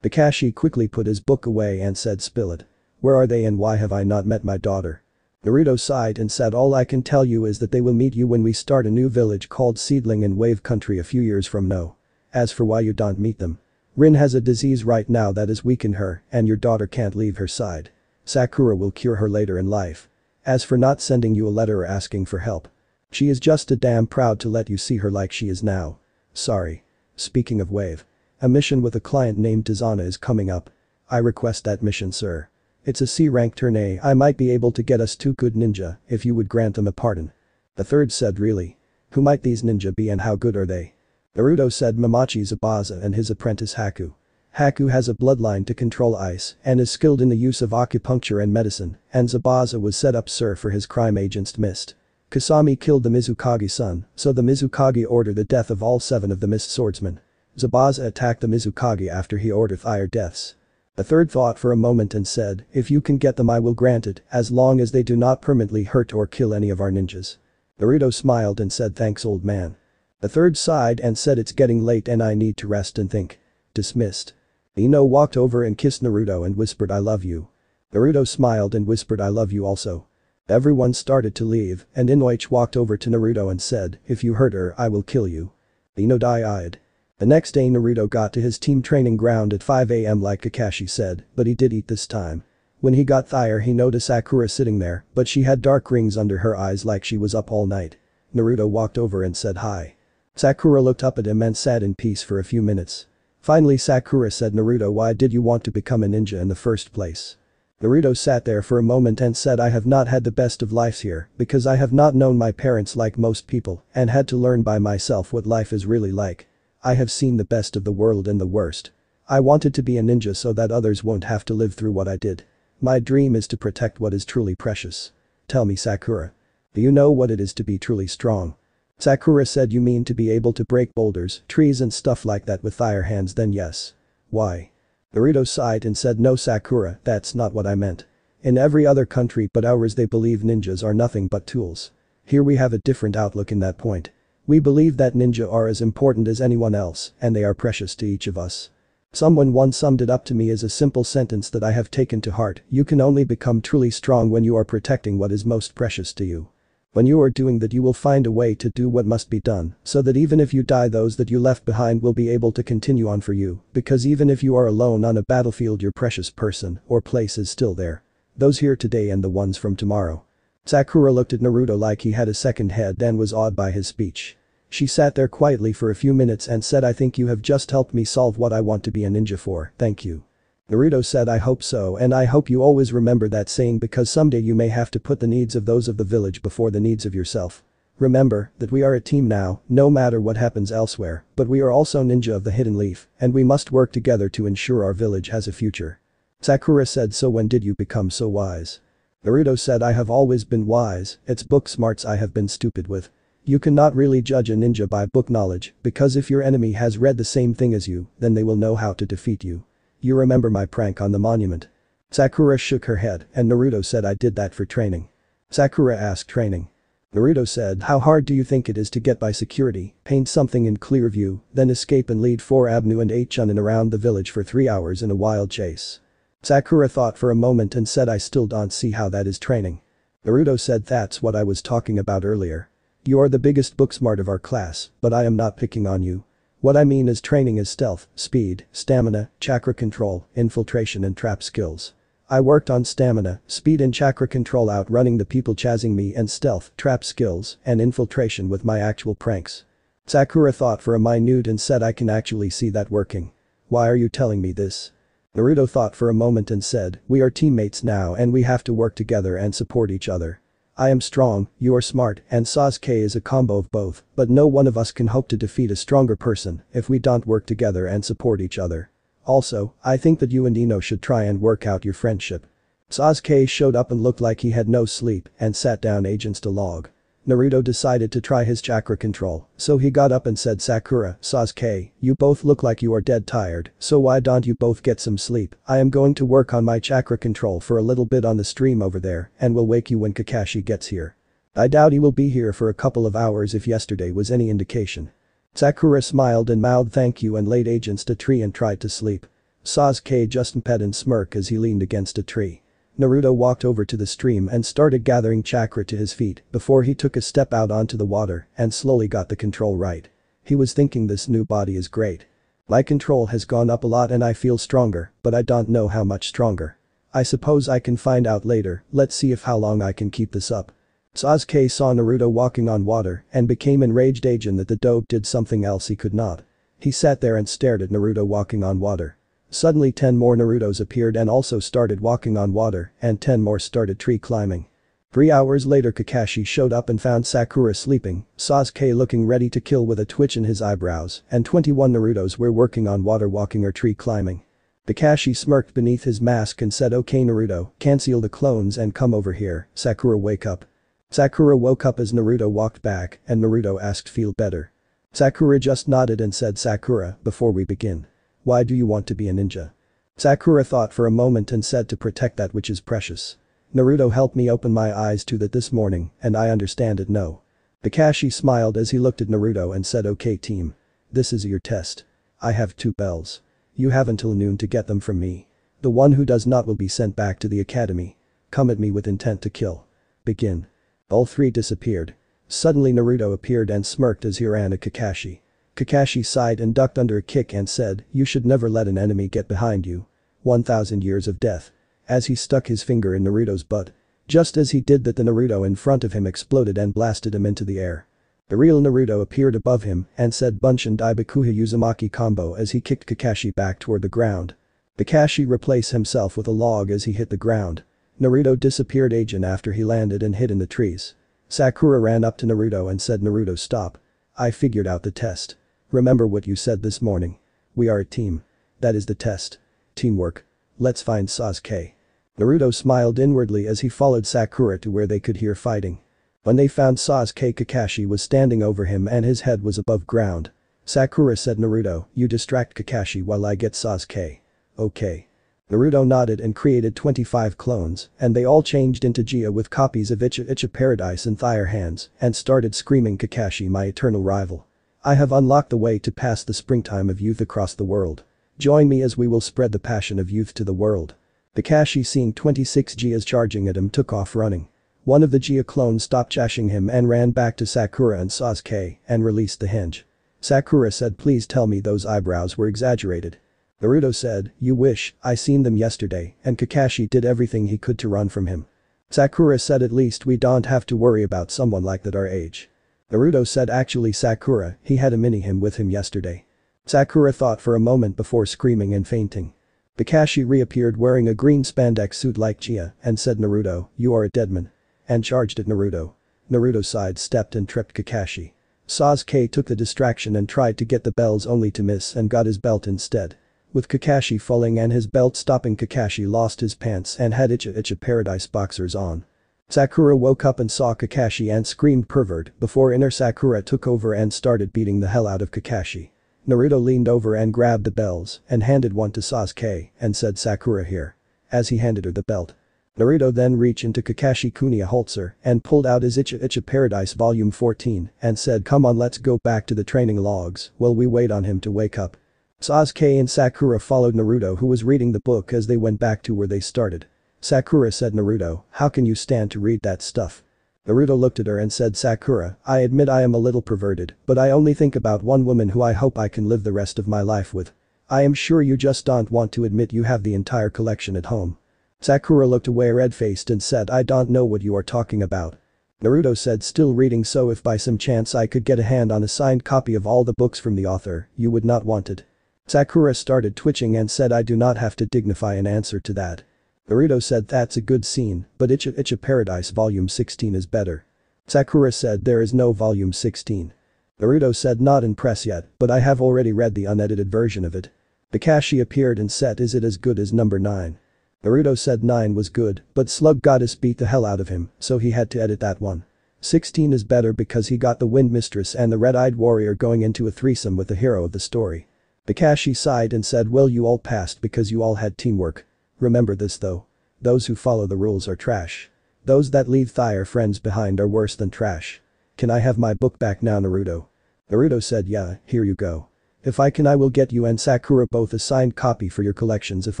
Kakashi quickly put his book away and said spill it. Where are they and why have I not met my daughter? Naruto sighed and said all I can tell you is that they will meet you when we start a new village called Seedling in Wave Country a few years from now. As for why you don't meet them. Rin has a disease right now that is weakening her and your daughter can't leave her side. Sakura will cure her later in life. As for not sending you a letter or asking for help. She is just a damn proud to let you see her like she is now. Sorry. Speaking of wave. A mission with a client named Tazuna is coming up. I request that mission sir. It's a C-rank turn I might be able to get us two good ninja if you would grant them a pardon. The third said really. Who might these ninja be and how good are they? Naruto said Momochi Zabuza and his apprentice Haku. Haku has a bloodline to control ice and is skilled in the use of acupuncture and medicine, and Zabuza was set up sir for his crime agents Mist. Kasami killed the Mizukage son, so the Mizukage ordered the death of all seven of the Mist swordsmen. Zabuza attacked the Mizukage after he ordered fire deaths. The third thought for a moment and said, if you can get them I will grant it, as long as they do not permanently hurt or kill any of our ninjas. Naruto smiled and said thanks old man. The third sighed and said it's getting late and I need to rest and think. Dismissed. Ino walked over and kissed Naruto and whispered I love you. Naruto smiled and whispered I love you also. Everyone started to leave and Inoichi walked over to Naruto and said, if you hurt her I will kill you. Ino die-eyed. The next day Naruto got to his team training ground at 5am like Kakashi said, but he did eat this time. When he got there he noticed Sakura sitting there, but she had dark rings under her eyes like she was up all night. Naruto walked over and said hi. Sakura looked up at him and sat in peace for a few minutes. Finally Sakura said Naruto why did you want to become a ninja in the first place? Naruto sat there for a moment and said I have not had the best of lives here because I have not known my parents like most people and had to learn by myself what life is really like. I have seen the best of the world and the worst. I wanted to be a ninja so that others won't have to live through what I did. My dream is to protect what is truly precious. Tell me Sakura. Do you know what it is to be truly strong? Sakura said you mean to be able to break boulders, trees and stuff like that with fire hands then yes. Why? Naruto sighed and said no Sakura, that's not what I meant. In every other country but ours they believe ninjas are nothing but tools. Here we have a different outlook in that point. We believe that ninja are as important as anyone else and they are precious to each of us. Someone once summed it up to me as a simple sentence that I have taken to heart, you can only become truly strong when you are protecting what is most precious to you. When you are doing that you will find a way to do what must be done, so that even if you die those that you left behind will be able to continue on for you, because even if you are alone on a battlefield your precious person or place is still there. Those here today and the ones from tomorrow. Sakura looked at Naruto like he had a second head and was awed by his speech. She sat there quietly for a few minutes and said I think you have just helped me solve what I want to be a ninja for, thank you. Naruto said I hope so and I hope you always remember that saying because someday you may have to put the needs of those of the village before the needs of yourself. Remember that we are a team now, no matter what happens elsewhere, but we are also ninja of the hidden leaf and we must work together to ensure our village has a future. Sakura said so when did you become so wise? Naruto said I have always been wise, it's book smarts I have been stupid with. You cannot really judge a ninja by book knowledge because if your enemy has read the same thing as you, then they will know how to defeat you. You remember my prank on the monument. Sakura shook her head and Naruto said I did that for training. Sakura asked training. Naruto said how hard do you think it is to get by security, paint something in clear view, then escape and lead 4 ANBU and 8 Chunin around the village for 3 hours in a wild chase. Sakura thought for a moment and said I still don't see how that is training. Naruto said that's what I was talking about earlier. You are the biggest booksmart of our class, but I am not picking on you. What I mean is training is stealth, speed, stamina, chakra control, infiltration and trap skills. I worked on stamina, speed and chakra control outrunning the people chasing me and stealth, trap skills, and infiltration with my actual pranks. Sakura thought for a minute and said I can actually see that working. Why are you telling me this? Naruto thought for a moment and said, we are teammates now and we have to work together and support each other. I am strong, you are smart, and Sasuke is a combo of both, but no one of us can hope to defeat a stronger person if we don't work together and support each other. Also, I think that you and Ino should try and work out your friendship. Sasuke showed up and looked like he had no sleep and sat down agents to log. Naruto decided to try his chakra control, so he got up and said Sakura, Sasuke, you both look like you are dead tired, so why don't you both get some sleep, I am going to work on my chakra control for a little bit on the stream over there and will wake you when Kakashi gets here. I doubt he will be here for a couple of hours if yesterday was any indication. Sakura smiled and mouthed thank you and laid agents to tree and tried to sleep. Sasuke just pet and smirk as he leaned against a tree. Naruto walked over to the stream and started gathering chakra to his feet before he took a step out onto the water and slowly got the control right. He was thinking this new body is great. My control has gone up a lot and I feel stronger, but I don't know how much stronger. I suppose I can find out later, let's see if how long I can keep this up. Sasuke saw Naruto walking on water and became enraged agent that the dope did something else he could not. He sat there and stared at Naruto walking on water. Suddenly 10 more Narutos appeared and also started walking on water and 10 more started tree climbing. Three hours later Kakashi showed up and found Sakura sleeping, Sasuke looking ready to kill with a twitch in his eyebrows, and 21 Narutos were working on water walking or tree climbing. Kakashi smirked beneath his mask and said okay Naruto, cancel the clones and come over here, Sakura wake up. Sakura woke up as Naruto walked back and Naruto asked feel better. Sakura just nodded and said Sakura, before we begin. Why do you want to be a ninja? Sakura thought for a moment and said to protect that which is precious. Naruto helped me open my eyes to that this morning and I understand it no. Kakashi smiled as he looked at Naruto and said okay team. This is your test. I have two bells. You have until noon to get them from me. The one who does not will be sent back to the academy. Come at me with intent to kill. Begin. All three disappeared. Suddenly Naruto appeared and smirked as he ran at Kakashi. Kakashi sighed and ducked under a kick and said, you should never let an enemy get behind you. 1000 years of death. As he stuck his finger in Naruto's butt. Just as he did that the Naruto in front of him exploded and blasted him into the air. The real Naruto appeared above him and said Bunshin Daibakuha Uzumaki combo as he kicked Kakashi back toward the ground. Kakashi replaced himself with a log as he hit the ground. Naruto disappeared agent after he landed and hid in the trees. Sakura ran up to Naruto and said Naruto stop. I figured out the test. Remember what you said this morning. We are a team. That is the test. Teamwork. Let's find Sasuke. Naruto smiled inwardly as he followed Sakura to where they could hear fighting. When they found Sasuke Kakashi was standing over him and his head was above ground. Sakura said Naruto, you distract Kakashi while I get Sasuke. Okay. Naruto nodded and created 25 clones, and they all changed into Gai with copies of Icha Icha Paradise in their hands, and started screaming Kakashi my eternal rival. I have unlocked the way to pass the springtime of youth across the world. Join me as we will spread the passion of youth to the world. Kakashi seeing 26 Gais charging at him took off running. One of the Gai clones stopped chashing him and ran back to Sakura and Sasuke and released the henge. Sakura said please tell me those eyebrows were exaggerated. Naruto said, you wish, I seen them yesterday, and Kakashi did everything he could to run from him. Sakura said at least we don't have to worry about someone like that our age. Naruto said actually Sakura, he had a mini him with him yesterday. Sakura thought for a moment before screaming and fainting. Kakashi reappeared wearing a green spandex suit like Chia and said Naruto, you are a deadman. And charged at Naruto. Naruto sidestepped and tripped Kakashi. Sasuke took the distraction and tried to get the bells only to miss and got his belt instead. With Kakashi falling and his belt stopping Kakashi lost his pants and had Icha Icha Paradise boxers on. Sakura woke up and saw Kakashi and screamed pervert before inner Sakura took over and started beating the hell out of Kakashi. Naruto leaned over and grabbed the bells and handed one to Sasuke and said Sakura here. As he handed her the belt. Naruto then reached into Kakashi kunai holster and pulled out his Icha Icha Paradise volume 14 and said come on let's go back to the training logs while we wait on him to wake up. Sasuke and Sakura followed Naruto who was reading the book as they went back to where they started. Sakura said Naruto, how can you stand to read that stuff? Naruto looked at her and said Sakura, I admit I am a little perverted, but I only think about one woman who I hope I can live the rest of my life with. I am sure you just don't want to admit you have the entire collection at home. Sakura looked away red-faced and said I don't know what you are talking about. Naruto said still reading so if by some chance I could get a hand on a signed copy of all the books from the author, you would not want it. Sakura started twitching and said I do not have to dignify an answer to that. Naruto said that's a good scene, but Icha Icha Paradise volume 16 is better. Sakura said there is no volume 16. Naruto said not in press yet, but I have already read the unedited version of it. Kakashi appeared and said is it as good as number 9? Naruto said 9 was good, but Slug Goddess beat the hell out of him, so he had to edit that one. 16 is better because he got the Wind Mistress and the Red-Eyed Warrior going into a threesome with the hero of the story. Kakashi sighed and said well you all passed because you all had teamwork. Remember this though. Those who follow the rules are trash. Those that leave their friends behind are worse than trash. Can I have my book back now Naruto? Naruto said yeah, here you go. If I can I will get you and Sakura both a signed copy for your collections if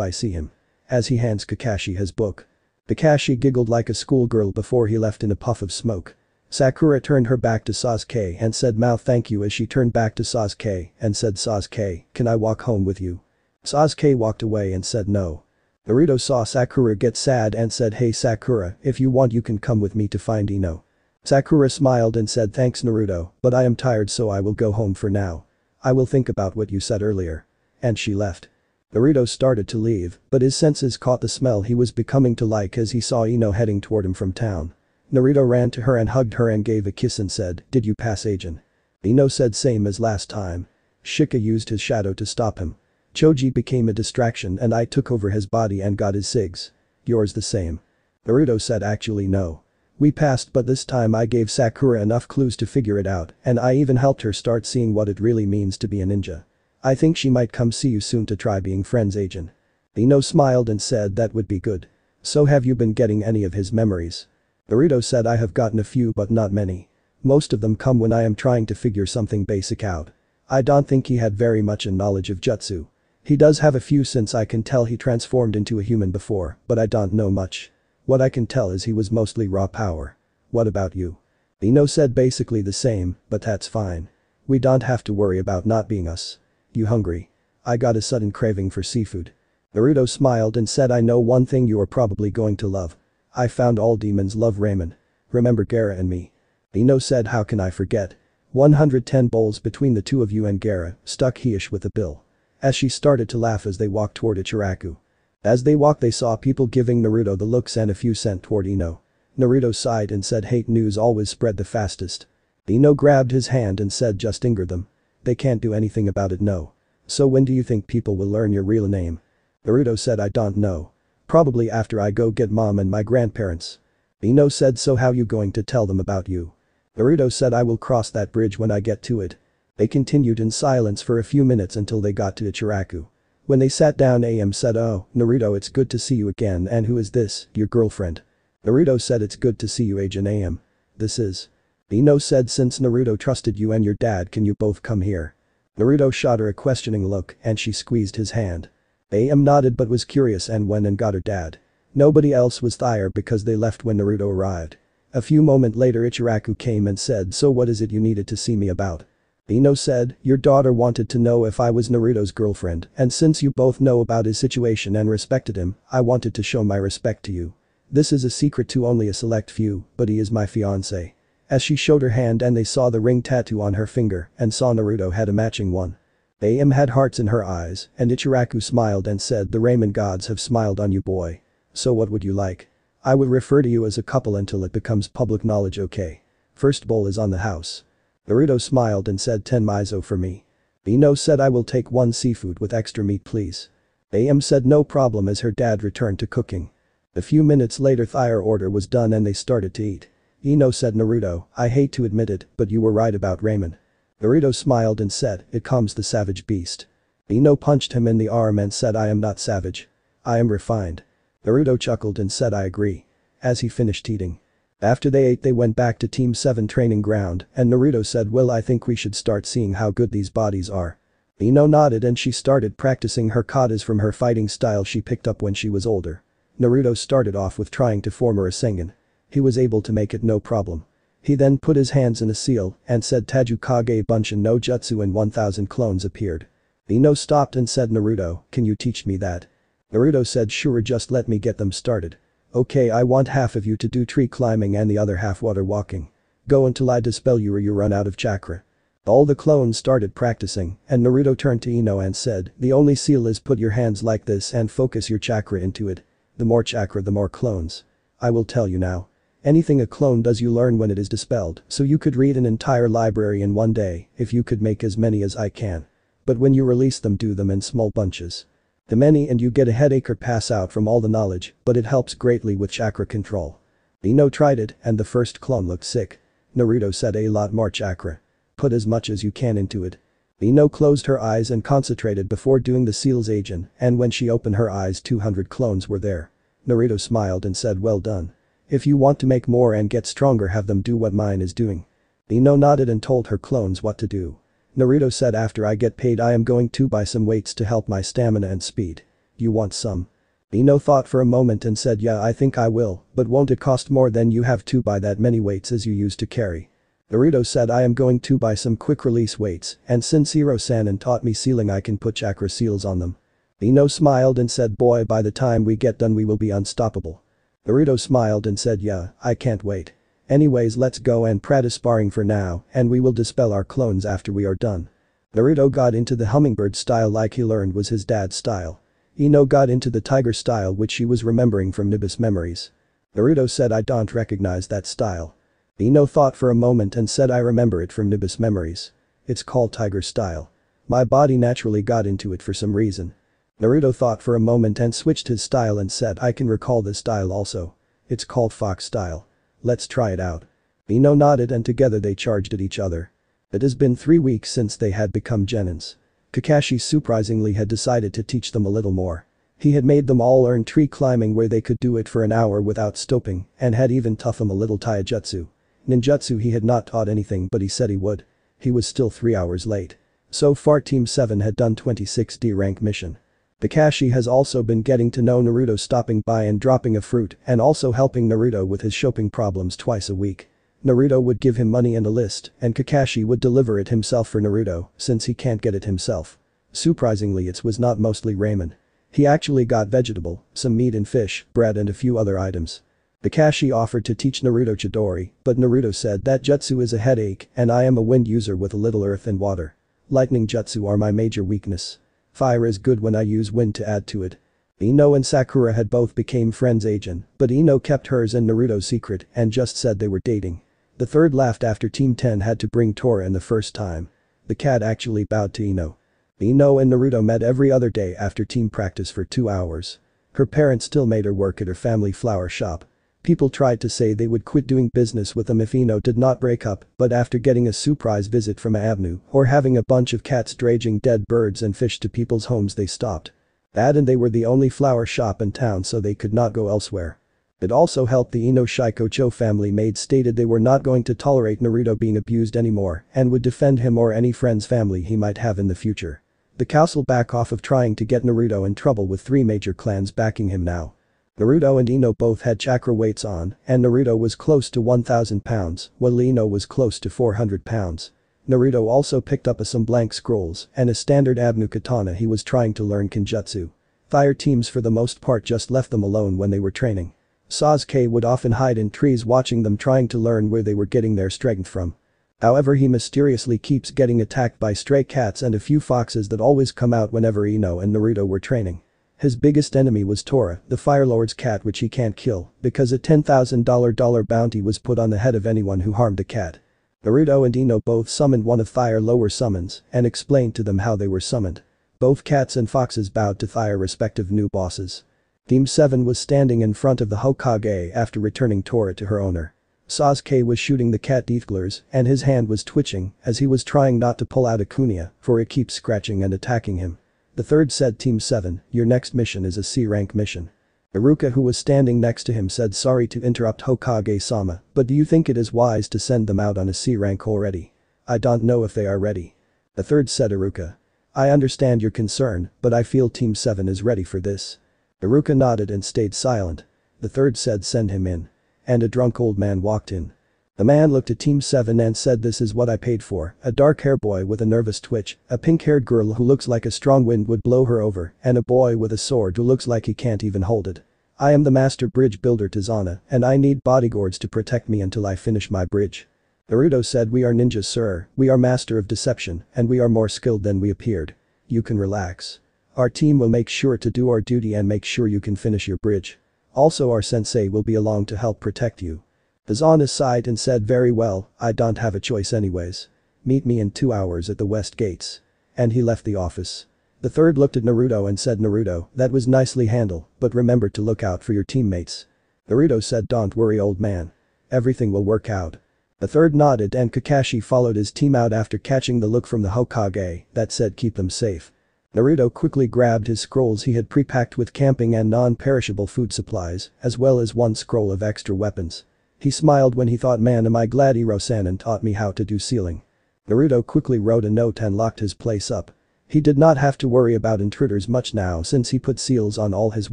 I see him. As he hands Kakashi his book. Kakashi giggled like a schoolgirl before he left in a puff of smoke. Sakura turned her back to Sasuke and said mouth thank you as she turned back to Sasuke and said Sasuke, can I walk home with you? Sasuke walked away and said no. Naruto saw Sakura get sad and said hey Sakura, if you want you can come with me to find Ino. Sakura smiled and said thanks Naruto, but I am tired so I will go home for now. I will think about what you said earlier. And she left. Naruto started to leave, but his senses caught the smell he was becoming to like as he saw Ino heading toward him from town. Naruto ran to her and hugged her and gave a kiss and said, did you pass Ajin? Ino said same as last time. Shika used his shadow to stop him. Choji became a distraction and I took over his body and got his SIGs. Yours the same. Naruto said actually no. We passed but this time I gave Sakura enough clues to figure it out and I even helped her start seeing what it really means to be a ninja. I think she might come see you soon to try being friends Ajin. Ino smiled and said that would be good. So have you been getting any of his memories? Naruto said I have gotten a few but not many. Most of them come when I am trying to figure something basic out. I don't think he had very much in knowledge of jutsu. He does have a few since I can tell he transformed into a human before, but I don't know much. What I can tell is he was mostly raw power. What about you? Ino said basically the same, but that's fine. We don't have to worry about not being us. You hungry? I got a sudden craving for seafood. Naruto smiled and said I know one thing you are probably going to love. I found all demons love ramen. Remember Gaara and me? Ino said how can I forget? 110 bowls between the two of you and Gaara, stuck Heish with a bill. As she started to laugh as they walked toward Ichiraku. As they walked they saw people giving Naruto the looks and a few sent toward Ino. Naruto sighed and said hate news always spread the fastest. Ino grabbed his hand and said just ignore them. They can't do anything about it no. So when do you think people will learn your real name? Naruto said I don't know. Probably after I go get mom and my grandparents. Ino said so how you going to tell them about you? Naruto said I will cross that bridge when I get to it. They continued in silence for a few minutes until they got to Ichiraku. When they sat down AM said oh, Naruto it's good to see you again and who is this, your girlfriend? Naruto said it's good to see you Agent AM. This is. Ino said since Naruto trusted you and your dad can you both come here? Naruto shot her a questioning look and she squeezed his hand. AM nodded but was curious and went and got her dad. Nobody else was there because they left when Naruto arrived. A few moment later Ichiraku came and said so what is it you needed to see me about? Ino said, your daughter wanted to know if I was Naruto's girlfriend and since you both know about his situation and respected him, I wanted to show my respect to you. This is a secret to only a select few, but he is my fiancé. As she showed her hand and they saw the ring tattoo on her finger and saw Naruto had a matching one. AM had hearts in her eyes, and Ichiraku smiled and said the ramen gods have smiled on you boy. So what would you like? I will refer to you as a couple until it becomes public knowledge okay. First bowl is on the house. Naruto smiled and said 10 miso for me. Ino said I will take one seafood with extra meat please. AM said no problem as her dad returned to cooking. A few minutes later their order was done and they started to eat. Ino said Naruto, I hate to admit it, but you were right about ramen. Naruto smiled and said, it calms the savage beast. Ino punched him in the arm and said I am not savage. I am refined. Naruto chuckled and said I agree. As he finished eating. After they ate they went back to Team 7 training ground and Naruto said well I think we should start seeing how good these bodies are. Ino nodded and she started practicing her katas from her fighting style she picked up when she was older. Naruto started off with trying to form a Rasengan. He was able to make it no problem. He then put his hands in a seal and said Taju Bunshin no Jutsu and 1000 clones appeared. Ino stopped and said Naruto, can you teach me that? Naruto said sure just let me get them started. Okay I want half of you to do tree climbing and the other half water walking. Go until I dispel you or you run out of chakra. All the clones started practicing and Naruto turned to Ino and said the only seal is put your hands like this and focus your chakra into it. The more chakra the more clones. I will tell you now. Anything a clone does you learn when it is dispelled, so you could read an entire library in one day if you could make as many as I can. But when you release them do them in small bunches. The many and you get a headache or pass out from all the knowledge, but it helps greatly with chakra control. Ino tried it and the first clone looked sick. Naruto said a lot more chakra. Put as much as you can into it. Ino closed her eyes and concentrated before doing the seal's agent and when she opened her eyes 200 clones were there. Naruto smiled and said well done. If you want to make more and get stronger have them do what mine is doing. Ino nodded and told her clones what to do. Naruto said after I get paid I am going to buy some weights to help my stamina and speed. You want some? Ino thought for a moment and said yeah I think I will, but won't it cost more than you have to buy that many weights as you used to carry. Naruto said I am going to buy some quick release weights and since Hiro-san taught me sealing I can put chakra seals on them. Ino smiled and said boy by the time we get done we will be unstoppable. Naruto smiled and said yeah, I can't wait. Anyways let's go and practice sparring for now and we will dispel our clones after we are done. Naruto got into the hummingbird style like he learned was his dad's style. Ino got into the tiger style which he was remembering from Nibi's memories. Naruto said I don't recognize that style. Ino thought for a moment and said I remember it from Nibi's memories. It's called tiger style. My body naturally got into it for some reason. Naruto thought for a moment and switched his style and said I can recall this style also. It's called fox style. Let's try it out. Ino nodded and together they charged at each other. It has been three weeks since they had become genins. Kakashi surprisingly had decided to teach them a little more. He had made them all learn tree climbing where they could do it for an hour without stopping and had even taught them a little taijutsu. Ninjutsu he had not taught anything but he said he would. He was still 3 hours late. So far Team 7 had done 26 D rank mission. Kakashi has also been getting to know Naruto stopping by and dropping a fruit and also helping Naruto with his shopping problems twice a week. Naruto would give him money and a list and Kakashi would deliver it himself for Naruto since he can't get it himself. Surprisingly it was not mostly ramen. He actually got vegetable, some meat and fish, bread and a few other items. Kakashi offered to teach Naruto Chidori, but Naruto said that jutsu is a headache and I am a wind user with a little earth and water. Lightning jutsu are my major weakness. Fire is good when I use wind to add to it. Ino and Sakura had both became friends agent, but Ino kept hers and Naruto's secret and just said they were dating. The third laughed after Team 10 had to bring Tora in the first time. The cat actually bowed to Ino. Ino and Naruto met every other day after team practice for two hours. Her parents still made her work at her family flower shop. People tried to say they would quit doing business with them if Ino did not break up, but after getting a surprise visit from Avenue or having a bunch of cats draging dead birds and fish to people's homes they stopped. That and they were the only flower shop in town so they could not go elsewhere. It also helped the Ino Shikocho family maid stated they were not going to tolerate Naruto being abused anymore and would defend him or any friend's family he might have in the future. The castle back off of trying to get Naruto in trouble with three major clans backing him now. Naruto and Ino both had chakra weights on, and Naruto was close to 1000 pounds, while Ino was close to 400 pounds. Naruto also picked up some blank scrolls and a standard ANBU katana he was trying to learn Kenjutsu. Fire teams for the most part just left them alone when they were training. Sasuke would often hide in trees watching them trying to learn where they were getting their strength from. However he mysteriously keeps getting attacked by stray cats and a few foxes that always come out whenever Ino and Naruto were training. His biggest enemy was Tora, the Fire Lord's cat which he can't kill, because a $10,000 bounty was put on the head of anyone who harmed the cat. Naruto and Ino both summoned one of Fire lower summons and explained to them how they were summoned. Both cats and foxes bowed to Fire respective new bosses. Team 7 was standing in front of the Hokage after returning Tora to her owner. Sasuke was shooting the cat Deathglers and his hand was twitching as he was trying not to pull out a kunia for it keeps scratching and attacking him. The third said Team 7, your next mission is a C-rank mission. Iruka who was standing next to him said sorry to interrupt Hokage-sama, but do you think it is wise to send them out on a C-rank already? I don't know if they are ready. The third said Iruka. I understand your concern, but I feel Team 7 is ready for this. Iruka nodded and stayed silent. The third said send him in. And a drunk old man walked in. The man looked at Team 7 and said this is what I paid for, a dark-haired boy with a nervous twitch, a pink-haired girl who looks like a strong wind would blow her over, and a boy with a sword who looks like he can't even hold it. I am the master bridge builder Tazuna, and I need bodyguards to protect me until I finish my bridge. Naruto said we are ninjas sir, we are master of deception, and we are more skilled than we appeared. You can relax. Our team will make sure to do our duty and make sure you can finish your bridge. Also our sensei will be along to help protect you. Tazuna sighed and said very well, I don't have a choice anyways. Meet me in two hours at the west gates. And he left the office. The third looked at Naruto and said Naruto, that was nicely handled, but remember to look out for your teammates. Naruto said don't worry old man. Everything will work out. The third nodded and Kakashi followed his team out after catching the look from the Hokage that said keep them safe. Naruto quickly grabbed his scrolls he had pre-packed with camping and non-perishable food supplies, as well as one scroll of extra weapons. He smiled when he thought man am I glad Hiro-san taught me how to do sealing. Naruto quickly wrote a note and locked his place up. He did not have to worry about intruders much now since he put seals on all his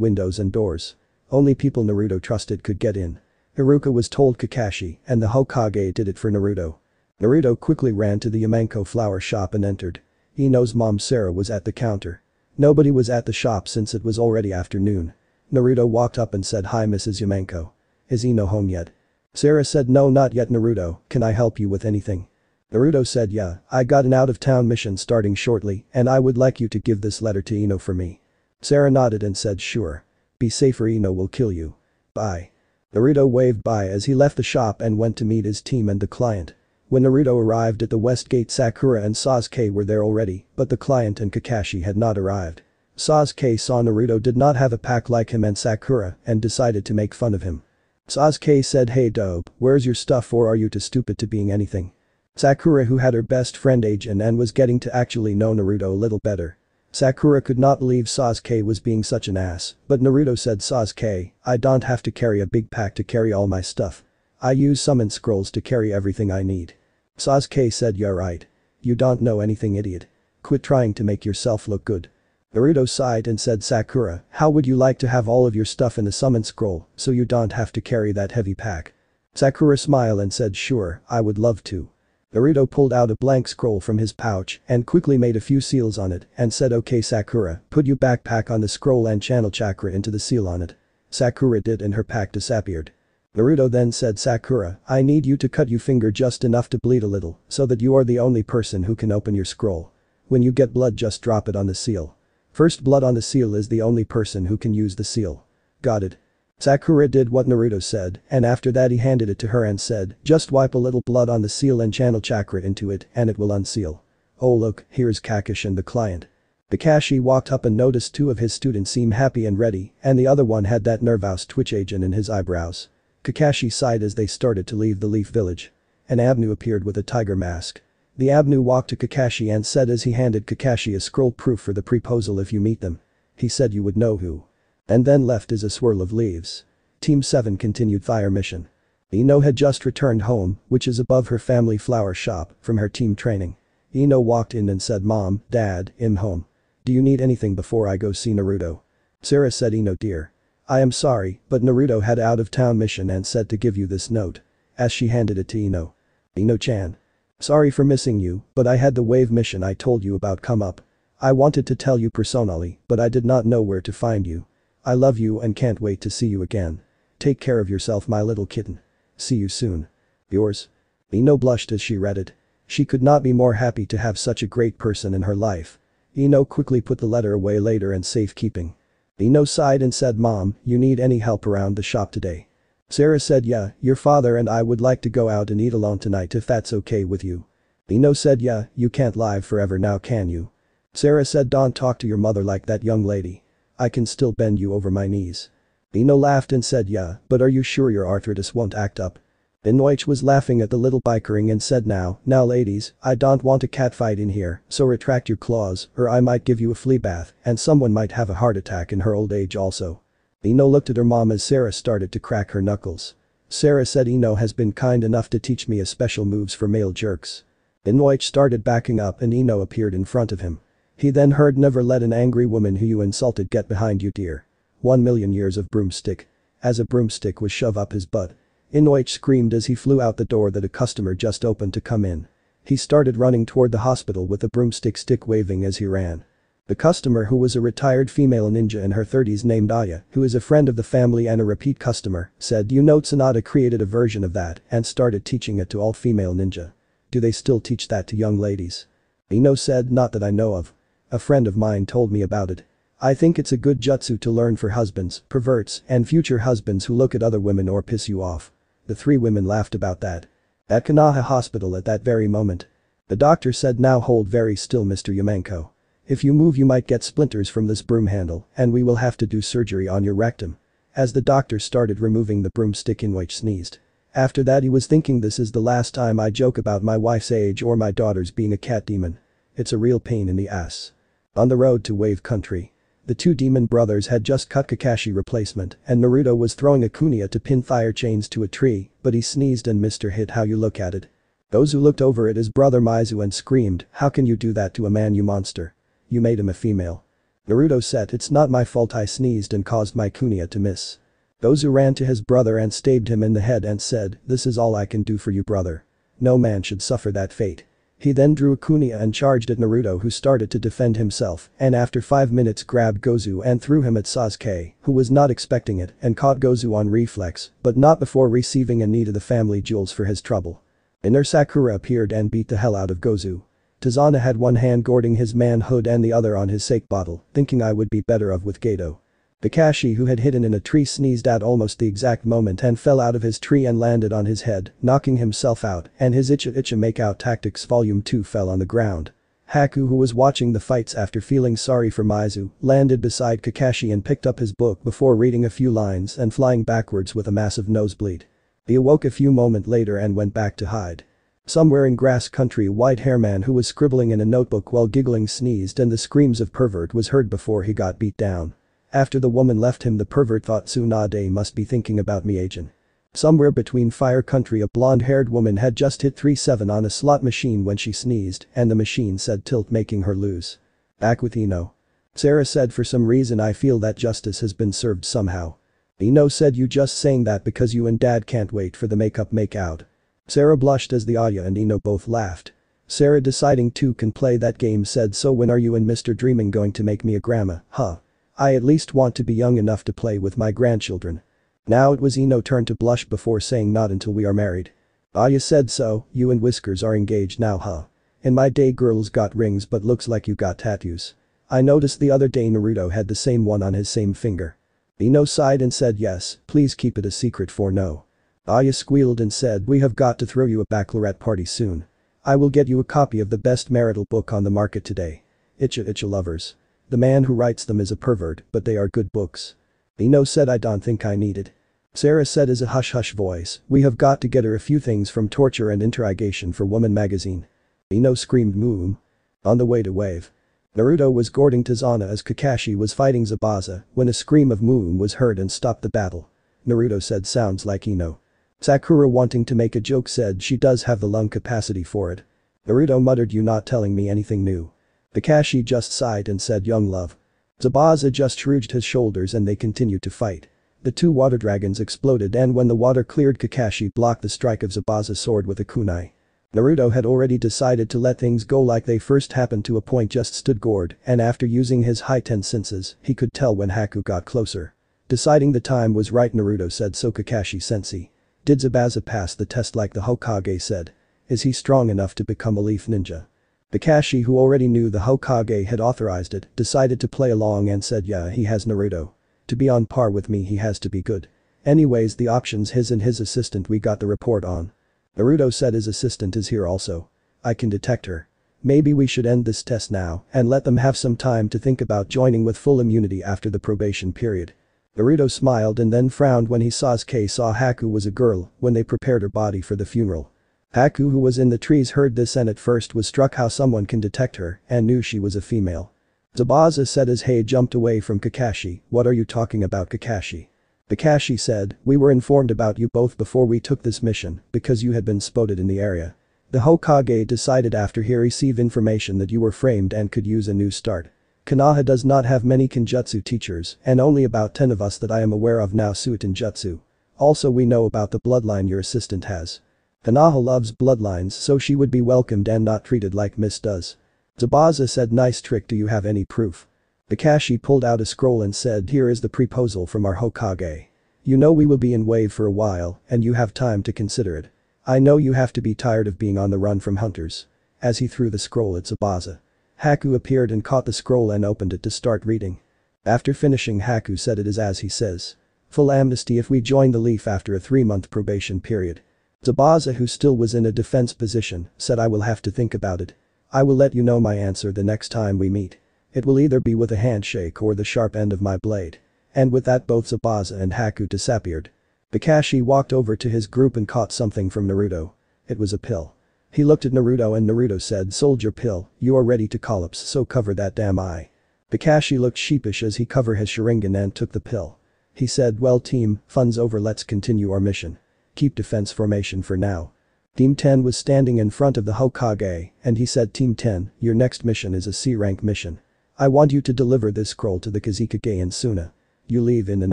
windows and doors. Only people Naruto trusted could get in. Iruka was told Kakashi and the Hokage did it for Naruto. Naruto quickly ran to the Yamanaka flower shop and entered. Ino's mom Sarah was at the counter. Nobody was at the shop since it was already afternoon. Naruto walked up and said hi Mrs. Yamanaka. Is Ino home yet? Sarah said no not yet Naruto, can I help you with anything? Naruto said yeah, I got an out-of-town mission starting shortly and I would like you to give this letter to Ino for me. Sarah nodded and said sure. Be safe or Ino will kill you. Bye. Naruto waved bye as he left the shop and went to meet his team and the client. When Naruto arrived at the west gate Sakura and Sasuke were there already, but the client and Kakashi had not arrived. Sasuke saw Naruto did not have a pack like him and Sakura and decided to make fun of him. Sasuke said hey dope, where's your stuff or are you too stupid to being anything? Sakura who had her best friend Ajin and was getting to actually know Naruto a little better. Sakura could not believe Sasuke was being such an ass, but Naruto said Sasuke, I don't have to carry a big pack to carry all my stuff. I use summon scrolls to carry everything I need. Sasuke said you're right. You don't know anything idiot. Quit trying to make yourself look good. Naruto sighed and said Sakura, how would you like to have all of your stuff in the summon scroll so you don't have to carry that heavy pack? Sakura smiled and said sure, I would love to. Naruto pulled out a blank scroll from his pouch and quickly made a few seals on it and said okay Sakura, put your backpack on the scroll and channel chakra into the seal on it. Sakura did and her pack disappeared. Naruto then said Sakura, I need you to cut your finger just enough to bleed a little so that you are the only person who can open your scroll. When you get blood just drop it on the seal. First blood on the seal is the only person who can use the seal. Got it. Sakura did what Naruto said, and after that he handed it to her and said, just wipe a little blood on the seal and channel chakra into it and it will unseal. Oh look, here's Kakashi and the client. Kakashi walked up and noticed two of his students seem happy and ready, and the other one had that nervous twitch agent in his eyebrows. Kakashi sighed as they started to leave the Leaf Village. An ANBU appeared with a tiger mask. The ANBU walked to Kakashi and said as he handed Kakashi a scroll proof for the proposal if you meet them. He said you would know who. And then left as a swirl of leaves. Team 7 continued fire mission. Ino had just returned home, which is above her family flower shop, from her team training. Ino walked in and said mom, dad, I'm home. Do you need anything before I go see Naruto? Sarah said Ino dear. I am sorry, but Naruto had out of town mission and said to give you this note. As she handed it to Ino. Ino-chan. Sorry for missing you, but I had the wave mission I told you about come up. I wanted to tell you personally, but I did not know where to find you. I love you and can't wait to see you again. Take care of yourself my little kitten. See you soon. Yours. Ino blushed as she read it. She could not be more happy to have such a great person in her life. Ino quickly put the letter away later in safekeeping. Ino sighed and said mom, you need any help around the shop today. Sarah said yeah, your father and I would like to go out and eat alone tonight if that's okay with you. Ino said yeah, you can't live forever now can you? Sarah said don't talk to your mother like that young lady. I can still bend you over my knees. Ino laughed and said yeah, but are you sure your arthritis won't act up? Inoichi was laughing at the little bikering and said now, now ladies, I don't want a catfight in here, so retract your claws, or I might give you a flea bath, and someone might have a heart attack in her old age also. Ino looked at her mom as Sarah started to crack her knuckles. Sarah said Ino has been kind enough to teach me a special moves for male jerks. Inoichi started backing up and Ino appeared in front of him. He then heard never let an angry woman who you insulted get behind you dear. One million years of broomstick. As a broomstick was shoved up his butt. Inoichi screamed as he flew out the door that a customer just opened to come in. He started running toward the hospital with the broomstick stick waving as he ran. The customer who was a retired female ninja in her 30s named Aya, who is a friend of the family and a repeat customer, said you know Tsunade created a version of that and started teaching it to all female ninja. Do they still teach that to young ladies? Ino said not that I know of. A friend of mine told me about it. I think it's a good jutsu to learn for husbands, perverts, and future husbands who look at other women or piss you off. The three women laughed about that. At Konoha Hospital at that very moment. The doctor said now hold very still Mr. Yamanaka. If you move you might get splinters from this broom handle and we will have to do surgery on your rectum. As the doctor started removing the broomstick Inoichi sneezed. After that he was thinking this is the last time I joke about my wife's age or my daughter's being a cat demon. It's a real pain in the ass. On the road to Wave Country. The two demon brothers had just cut Kakashi replacement and Naruto was throwing a kunai to pin fire chains to a tree, but he sneezed and Mr. hit how you look at it. Those who looked over at his brother Meizu and screamed, how can you do that to a man you monster? You made him a female. Naruto said it's not my fault I sneezed and caused my kunai to miss. Gozu ran to his brother and stabbed him in the head and said, this is all I can do for you brother. No man should suffer that fate. He then drew a kunai and charged at Naruto who started to defend himself and after 5 minutes grabbed Gozu and threw him at Sasuke, who was not expecting it and caught Gozu on reflex, but not before receiving a knee to the family jewels for his trouble. Inner Sakura appeared and beat the hell out of Gozu. Tazuna had one hand guarding his manhood and the other on his sake bottle, thinking I would be better off with Gato. Kakashi who had hidden in a tree sneezed at almost the exact moment and fell out of his tree and landed on his head, knocking himself out, and his Icha Icha Makeout Tactics Volume 2 fell on the ground. Haku who was watching the fights after feeling sorry for Meizu, landed beside Kakashi and picked up his book before reading a few lines and flying backwards with a massive nosebleed. He awoke a few moments later and went back to hide. Somewhere in grass country white hair man who was scribbling in a notebook while giggling sneezed and the screams of pervert was heard before he got beat down. After the woman left him the pervert thought Tsunade must be thinking about me agent. Somewhere between fire country a blonde-haired woman had just hit 3-7 on a slot machine when she sneezed and the machine said tilt making her lose. Back with Ino. Sarah said for some reason I feel that justice has been served somehow. Ino said you just saying that because you and dad can't wait for the makeup make out. Sarah blushed as the Aya and Ino both laughed. Sarah deciding two can play that game said so when are you and Mr. Dreaming going to make me a grandma, huh? I at least want to be young enough to play with my grandchildren. Now it was Ino turn to blush before saying not until we are married. Aya said so, you and Whiskers are engaged now huh? In my day girls got rings but looks like you got tattoos. I noticed the other day Naruto had the same one on his same finger. Ino sighed and said yes, please keep it a secret for no. Aya squealed and said we have got to throw you a baccalaureate party soon. I will get you a copy of the best marital book on the market today. Icha Icha lovers. The man who writes them is a pervert, but they are good books. Ino said I don't think I need it. Sarah said as a hush-hush voice, we have got to get her a few things from Torture and Interrogation for Woman magazine. Ino screamed moom. On the way to wave. Naruto was guarding Tazuna as Kakashi was fighting Zabuza when a scream of moom was heard and stopped the battle. Naruto said sounds like Ino. Sakura wanting to make a joke said she does have the lung capacity for it. Naruto muttered you not telling me anything new. Kakashi just sighed and said young love. Zabuza just shrugged his shoulders and they continued to fight. The two water dragons exploded and when the water cleared Kakashi blocked the strike of Zabuza's sword with a kunai. Naruto had already decided to let things go like they first happened to a point just stood guard and after using his high ten senses, he could tell when Haku got closer. Deciding the time was right Naruto said so Kakashi sensei. Did Zabuza pass the test like the Hokage said? Is he strong enough to become a leaf ninja? Kakashi who already knew the Hokage had authorized it, decided to play along and said yeah he has Naruto. To be on par with me he has to be good. Anyways the options his and his assistant we got the report on. Naruto said his assistant is here also. I can detect her. Maybe we should end this test now and let them have some time to think about joining with full immunity after the probation period. Naruto smiled and then frowned when he saw Sasuke saw Haku was a girl when they prepared her body for the funeral. Haku who was in the trees heard this and at first was struck how someone can detect her and knew she was a female. Zabuza said as Hei jumped away from Kakashi, what are you talking about Kakashi? Kakashi said, we were informed about you both before we took this mission because you had been spotted in the area. The Hokage decided after he received information that you were framed and could use a new start. Konoha does not have many Kenjutsu teachers and only about 10 of us that I am aware of now suit in Jutsu. Also we know about the bloodline your assistant has. Konoha loves bloodlines so she would be welcomed and not treated like Miss does. Zabuza said nice trick do you have any proof? Kakashi pulled out a scroll and said here is the proposal from our Hokage. You know we will be in wave for a while and you have time to consider it. I know you have to be tired of being on the run from hunters. As he threw the scroll at Zabuza. Haku appeared and caught the scroll and opened it to start reading. After finishing Haku said it is as he says. Full amnesty if we join the Leaf after a three-month probation period. Zabuza who still was in a defense position, said I will have to think about it. I will let you know my answer the next time we meet. It will either be with a handshake or the sharp end of my blade. And with that both Zabuza and Haku disappeared. Kakashi walked over to his group and caught something from Naruto. It was a pill. He looked at Naruto and Naruto said soldier pill, you are ready to collapse so cover that damn eye. Kakashi looked sheepish as he covered his Sharingan and took the pill. He said well team, fun's over let's continue our mission. Keep defense formation for now. Team 10 was standing in front of the Hokage, and he said Team 10, your next mission is a C-rank mission. I want you to deliver this scroll to the Kazekage in Suna. You leave in an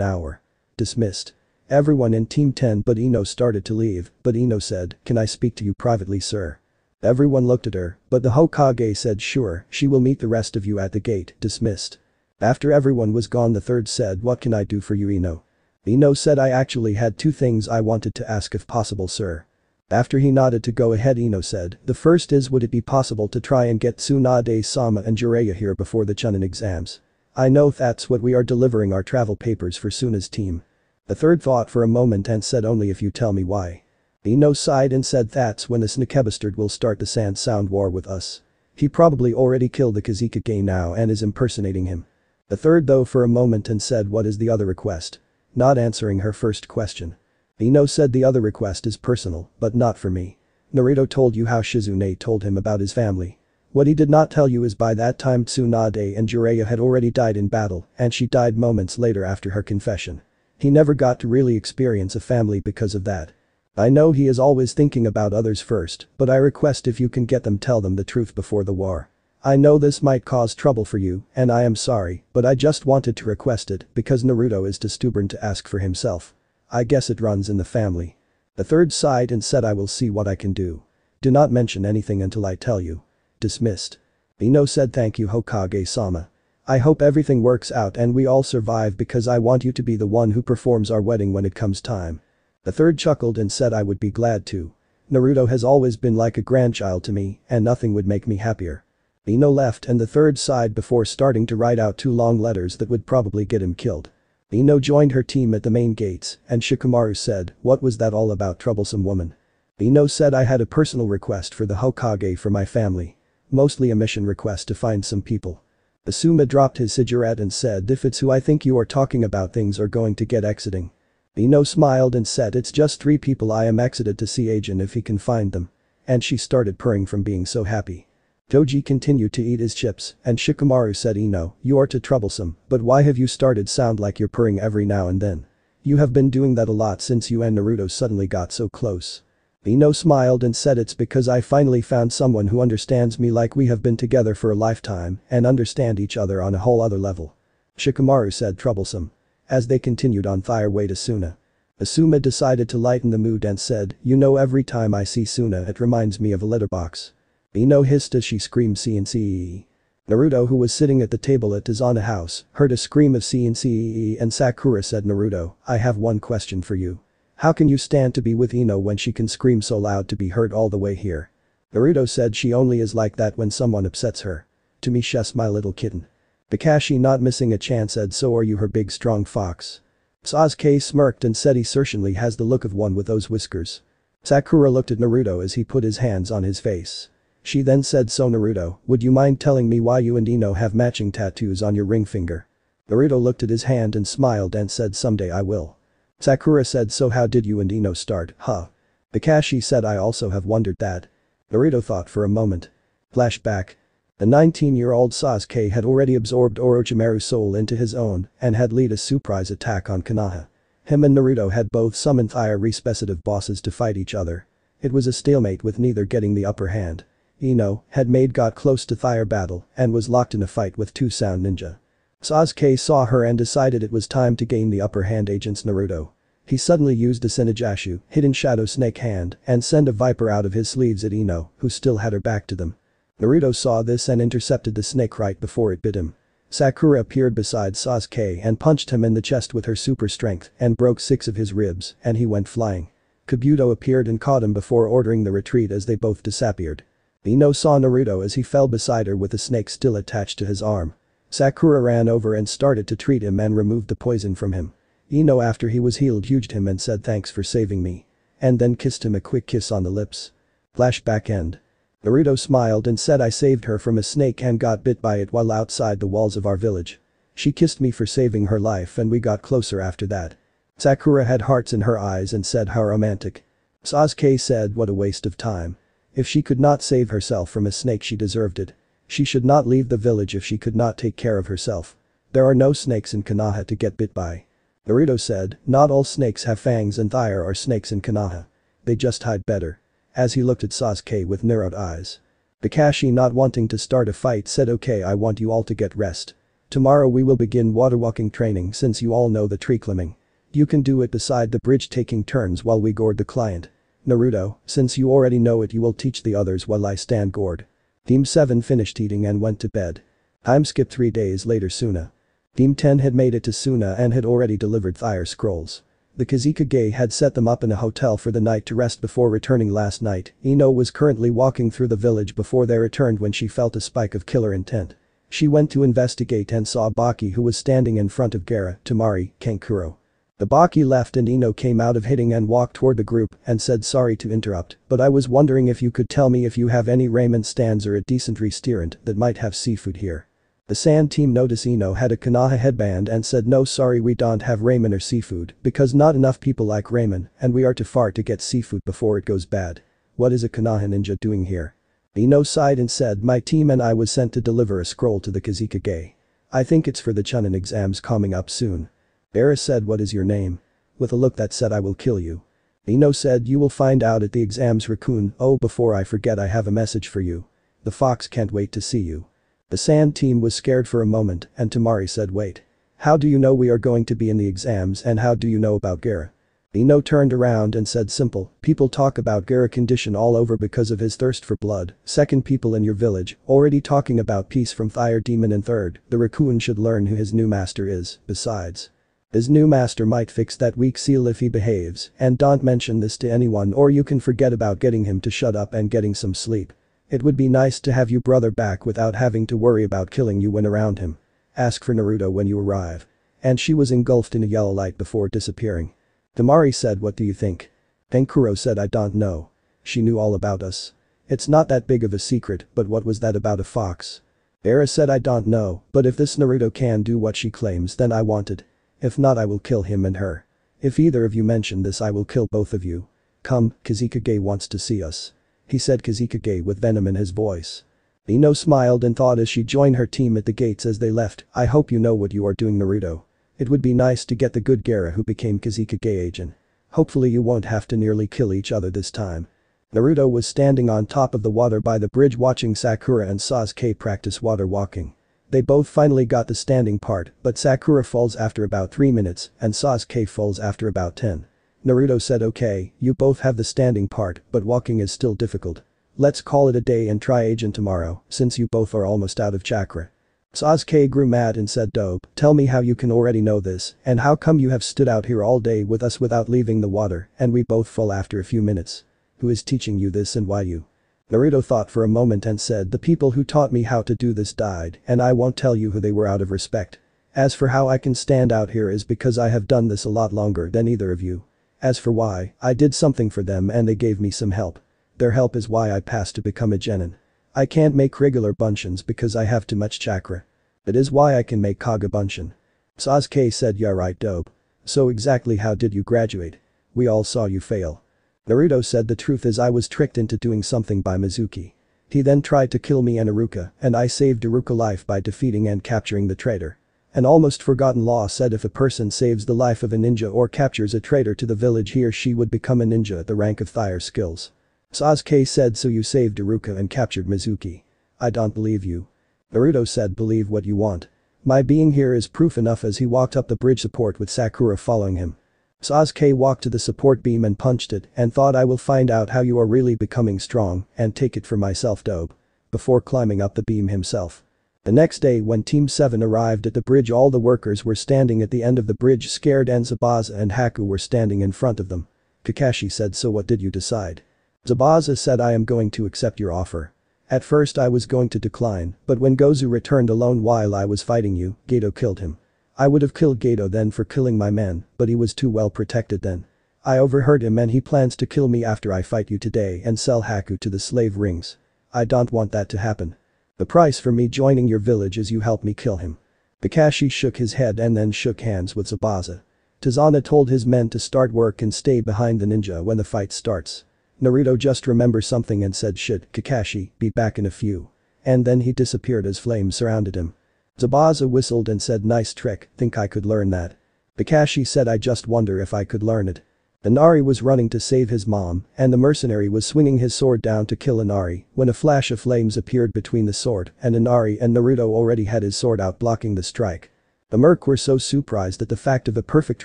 hour. Dismissed. Everyone in Team 10 but Ino started to leave, but Ino said, can I speak to you privately sir? Everyone looked at her, but the Hokage said sure, she will meet the rest of you at the gate, dismissed. After everyone was gone the third said what can I do for you Ino? Ino said I actually had two things I wanted to ask if possible sir. After he nodded to go ahead Ino said, the first is would it be possible to try and get Tsunade-sama and Jiraiya here before the Chunin exams? I know that's what we are delivering our travel papers for Suna's team. The third thought for a moment and said only if you tell me why. Ino sighed and said that's when the Snakebastard will start the Sand Sound war with us. He probably already killed the Kazekage now and is impersonating him. The third though for a moment and said what is the other request. Not answering her first question. Ino said the other request is personal, but not for me. Naruto told you how Shizune told him about his family. What he did not tell you is by that time Tsunade and Jiraiya had already died in battle and she died moments later after her confession. He never got to really experience a family because of that. I know he is always thinking about others first, but I request if you can get them tell them the truth before the war. I know this might cause trouble for you, and I am sorry, but I just wanted to request it because Naruto is too stubborn to ask for himself. I guess it runs in the family. The third sighed and said I will see what I can do. Do not mention anything until I tell you. Dismissed. Ino said thank you Hokage-sama. I hope everything works out and we all survive because I want you to be the one who performs our wedding when it comes time. The third chuckled and said I would be glad to. Naruto has always been like a grandchild to me and nothing would make me happier. Ino left and the third sighed before starting to write out two long letters that would probably get him killed. Ino joined her team at the main gates and Shikamaru said, what was that all about troublesome woman? Ino said I had a personal request for the Hokage for my family. Mostly a mission request to find some people. Asuma dropped his cigarette and said if it's who I think you are talking about things are going to get exiting. Ino smiled and said it's just three people I am exited to see Agent if he can find them. And she started purring from being so happy. Choji continued to eat his chips and Shikamaru said Ino, you are too troublesome, but why have you started sound like you're purring every now and then? You have been doing that a lot since you and Naruto suddenly got so close. Ino smiled and said it's because I finally found someone who understands me like we have been together for a lifetime and understand each other on a whole other level. Shikamaru said troublesome. As they continued on their way to Suna. Asuma decided to lighten the mood and said, you know every time I see Suna it reminds me of a letterbox. Ino hissed as she screamed CNCEE. Naruto who was sitting at the table at Tazuna house, heard a scream of CNCEE and Sakura said Naruto, I have one question for you. How can you stand to be with Ino when she can scream so loud to be heard all the way here? Naruto said she only is like that when someone upsets her. To me she's my little kitten. Kakashi not missing a chance said so are you her big strong fox. Sasuke smirked and said he certainly has the look of one with those whiskers. Sakura looked at Naruto as he put his hands on his face. She then said so Naruto, would you mind telling me why you and Ino have matching tattoos on your ring finger? Naruto looked at his hand and smiled and said someday I will. Sakura said so how did you and Ino start, huh? Kakashi said I also have wondered that. Naruto thought for a moment. Flashback. The 19-year-old Sasuke had already absorbed Orochimaru's soul into his own and had led a surprise attack on Konoha. Him and Naruto had both summoned fire respecitive bosses to fight each other. It was a stalemate with neither getting the upper hand. Ino had made got close to fire battle and was locked in a fight with two sound ninja. Sasuke saw her and decided it was time to gain the upper hand agents Naruto. He suddenly used a Senijutsu, hidden shadow snake hand, and sent a viper out of his sleeves at Ino, who still had her back to them. Naruto saw this and intercepted the snake right before it bit him. Sakura appeared beside Sasuke and punched him in the chest with her super strength and broke six of his ribs and he went flying. Kabuto appeared and caught him before ordering the retreat as they both disappeared. Ino saw Naruto as he fell beside her with the snake still attached to his arm. Sakura ran over and started to treat him and removed the poison from him. Ino after he was healed hugged him and said thanks for saving me. And then kissed him a quick kiss on the lips. Flashback end. Naruto smiled and said I saved her from a snake and got bit by it while outside the walls of our village. She kissed me for saving her life and we got closer after that. Sakura had hearts in her eyes and said how romantic. Sasuke said what a waste of time. If she could not save herself from a snake she deserved it. She should not leave the village if she could not take care of herself. There are no snakes in Konoha to get bit by. Naruto said, not all snakes have fangs and there are snakes in Konoha. They just hide better. As he looked at Sasuke with narrowed eyes. Kakashi not wanting to start a fight said okay I want you all to get rest. Tomorrow we will begin water walking training since you all know the tree climbing. You can do it beside the bridge taking turns while we guard the client. Naruto, since you already know it you will teach the others while I stand guard. Team 7 finished eating and went to bed. Time skipped 3 days later Suna. Team 10 had made it to Suna and had already delivered fire scrolls. The Kazekage had set them up in a hotel for the night to rest before returning last night. Ino was currently walking through the village before they returned when she felt a spike of killer intent. She went to investigate and saw Baki who was standing in front of Gaara, Temari, Kankuro. The Baki left and Ino came out of hitting and walked toward the group and said sorry to interrupt, but I was wondering if you could tell me if you have any ramen stands or a decent restaurant that might have seafood here. The sand team noticed Ino had a Konoha headband and said no sorry we don't have ramen or seafood because not enough people like ramen and we are too far to get seafood before it goes bad. What is a Konoha ninja doing here? Ino sighed and said my team and I was sent to deliver a scroll to the Kazekage. I think it's for the Chunin exams coming up soon. Gaara said what is your name? With a look that said I will kill you. Ino said you will find out at the exams Raccoon, oh before I forget I have a message for you. The fox can't wait to see you. The sand team was scared for a moment and Temari said wait. How do you know we are going to be in the exams and how do you know about Gaara? Ino turned around and said simple, people talk about Gaara condition all over because of his thirst for blood, second people in your village, already talking about peace from fire demon and third, the raccoon should learn who his new master is, besides. His new master might fix that weak seal if he behaves, and don't mention this to anyone or you can forget about getting him to shut up and getting some sleep. It would be nice to have you brother back without having to worry about killing you when around him. Ask for Naruto when you arrive. And she was engulfed in a yellow light before disappearing. Temari said what do you think? Kankuro said I don't know. She knew all about us. It's not that big of a secret but what was that about a fox? Gaara said I don't know, but if this Naruto can do what she claims then I want it. If not I will kill him and her. If either of you mention this I will kill both of you. Come, Kazekage wants to see us he said Kazekage with venom in his voice. Ino smiled and thought as she joined her team at the gates as they left, I hope you know what you are doing Naruto. It would be nice to get the good Gaara who became Kazekage agent. Hopefully you won't have to nearly kill each other this time. Naruto was standing on top of the water by the bridge watching Sakura and Sasuke practice water walking. They both finally got the standing part, but Sakura falls after about 3 minutes and Sasuke falls after about 10. Naruto said okay, you both have the standing part, but walking is still difficult. Let's call it a day and try agent tomorrow, since you both are almost out of chakra. Sasuke grew mad and said dope, tell me how you can already know this, and how come you have stood out here all day with us without leaving the water, and we both fall after a few minutes. Who is teaching you this and why you? Naruto thought for a moment and said the people who taught me how to do this died and I won't tell you who they were out of respect. As for how I can stand out here is because I have done this a lot longer than either of you. As for why, I did something for them and they gave me some help. Their help is why I passed to become a genin. I can't make regular bunshins because I have too much chakra. It is why I can make Kage bunshin. Sasuke said yeah right dope. So exactly how did you graduate? We all saw you fail. Naruto said the truth is I was tricked into doing something by Mizuki. He then tried to kill me and Iruka and I saved Iruka life by defeating and capturing the traitor. An almost forgotten law said if a person saves the life of a ninja or captures a traitor to the village he or she would become a ninja at the rank of fire skills. Sasuke said so you saved Iruka and captured Mizuki. I don't believe you. Naruto said believe what you want. My being here is proof enough as he walked up the bridge support with Sakura following him. Sasuke walked to the support beam and punched it and thought I will find out how you are really becoming strong and take it for myself dope. Before climbing up the beam himself. The next day when Team 7 arrived at the bridge all the workers were standing at the end of the bridge scared and Zabuza and Haku were standing in front of them. Kakashi said so what did you decide? Zabuza said I am going to accept your offer. At first I was going to decline, but when Gozu returned alone while I was fighting you, Gato killed him. I would have killed Gato then for killing my men, but he was too well protected then. I overheard him and he plans to kill me after I fight you today and sell Haku to the slave rings. I don't want that to happen. The price for me joining your village is you help me kill him. Kakashi shook his head and then shook hands with Zabuza. Tazuna told his men to start work and stay behind the ninja when the fight starts. Naruto just remembered something and said shit Kakashi, be back in a few. And then he disappeared as flames surrounded him. Zabuza whistled and said nice trick, think I could learn that. Kakashi said I just wonder if I could learn it. Inari was running to save his mom, and the mercenary was swinging his sword down to kill Inari when a flash of flames appeared between the sword and Inari and Naruto already had his sword out blocking the strike. The merc were so surprised that the fact of a perfect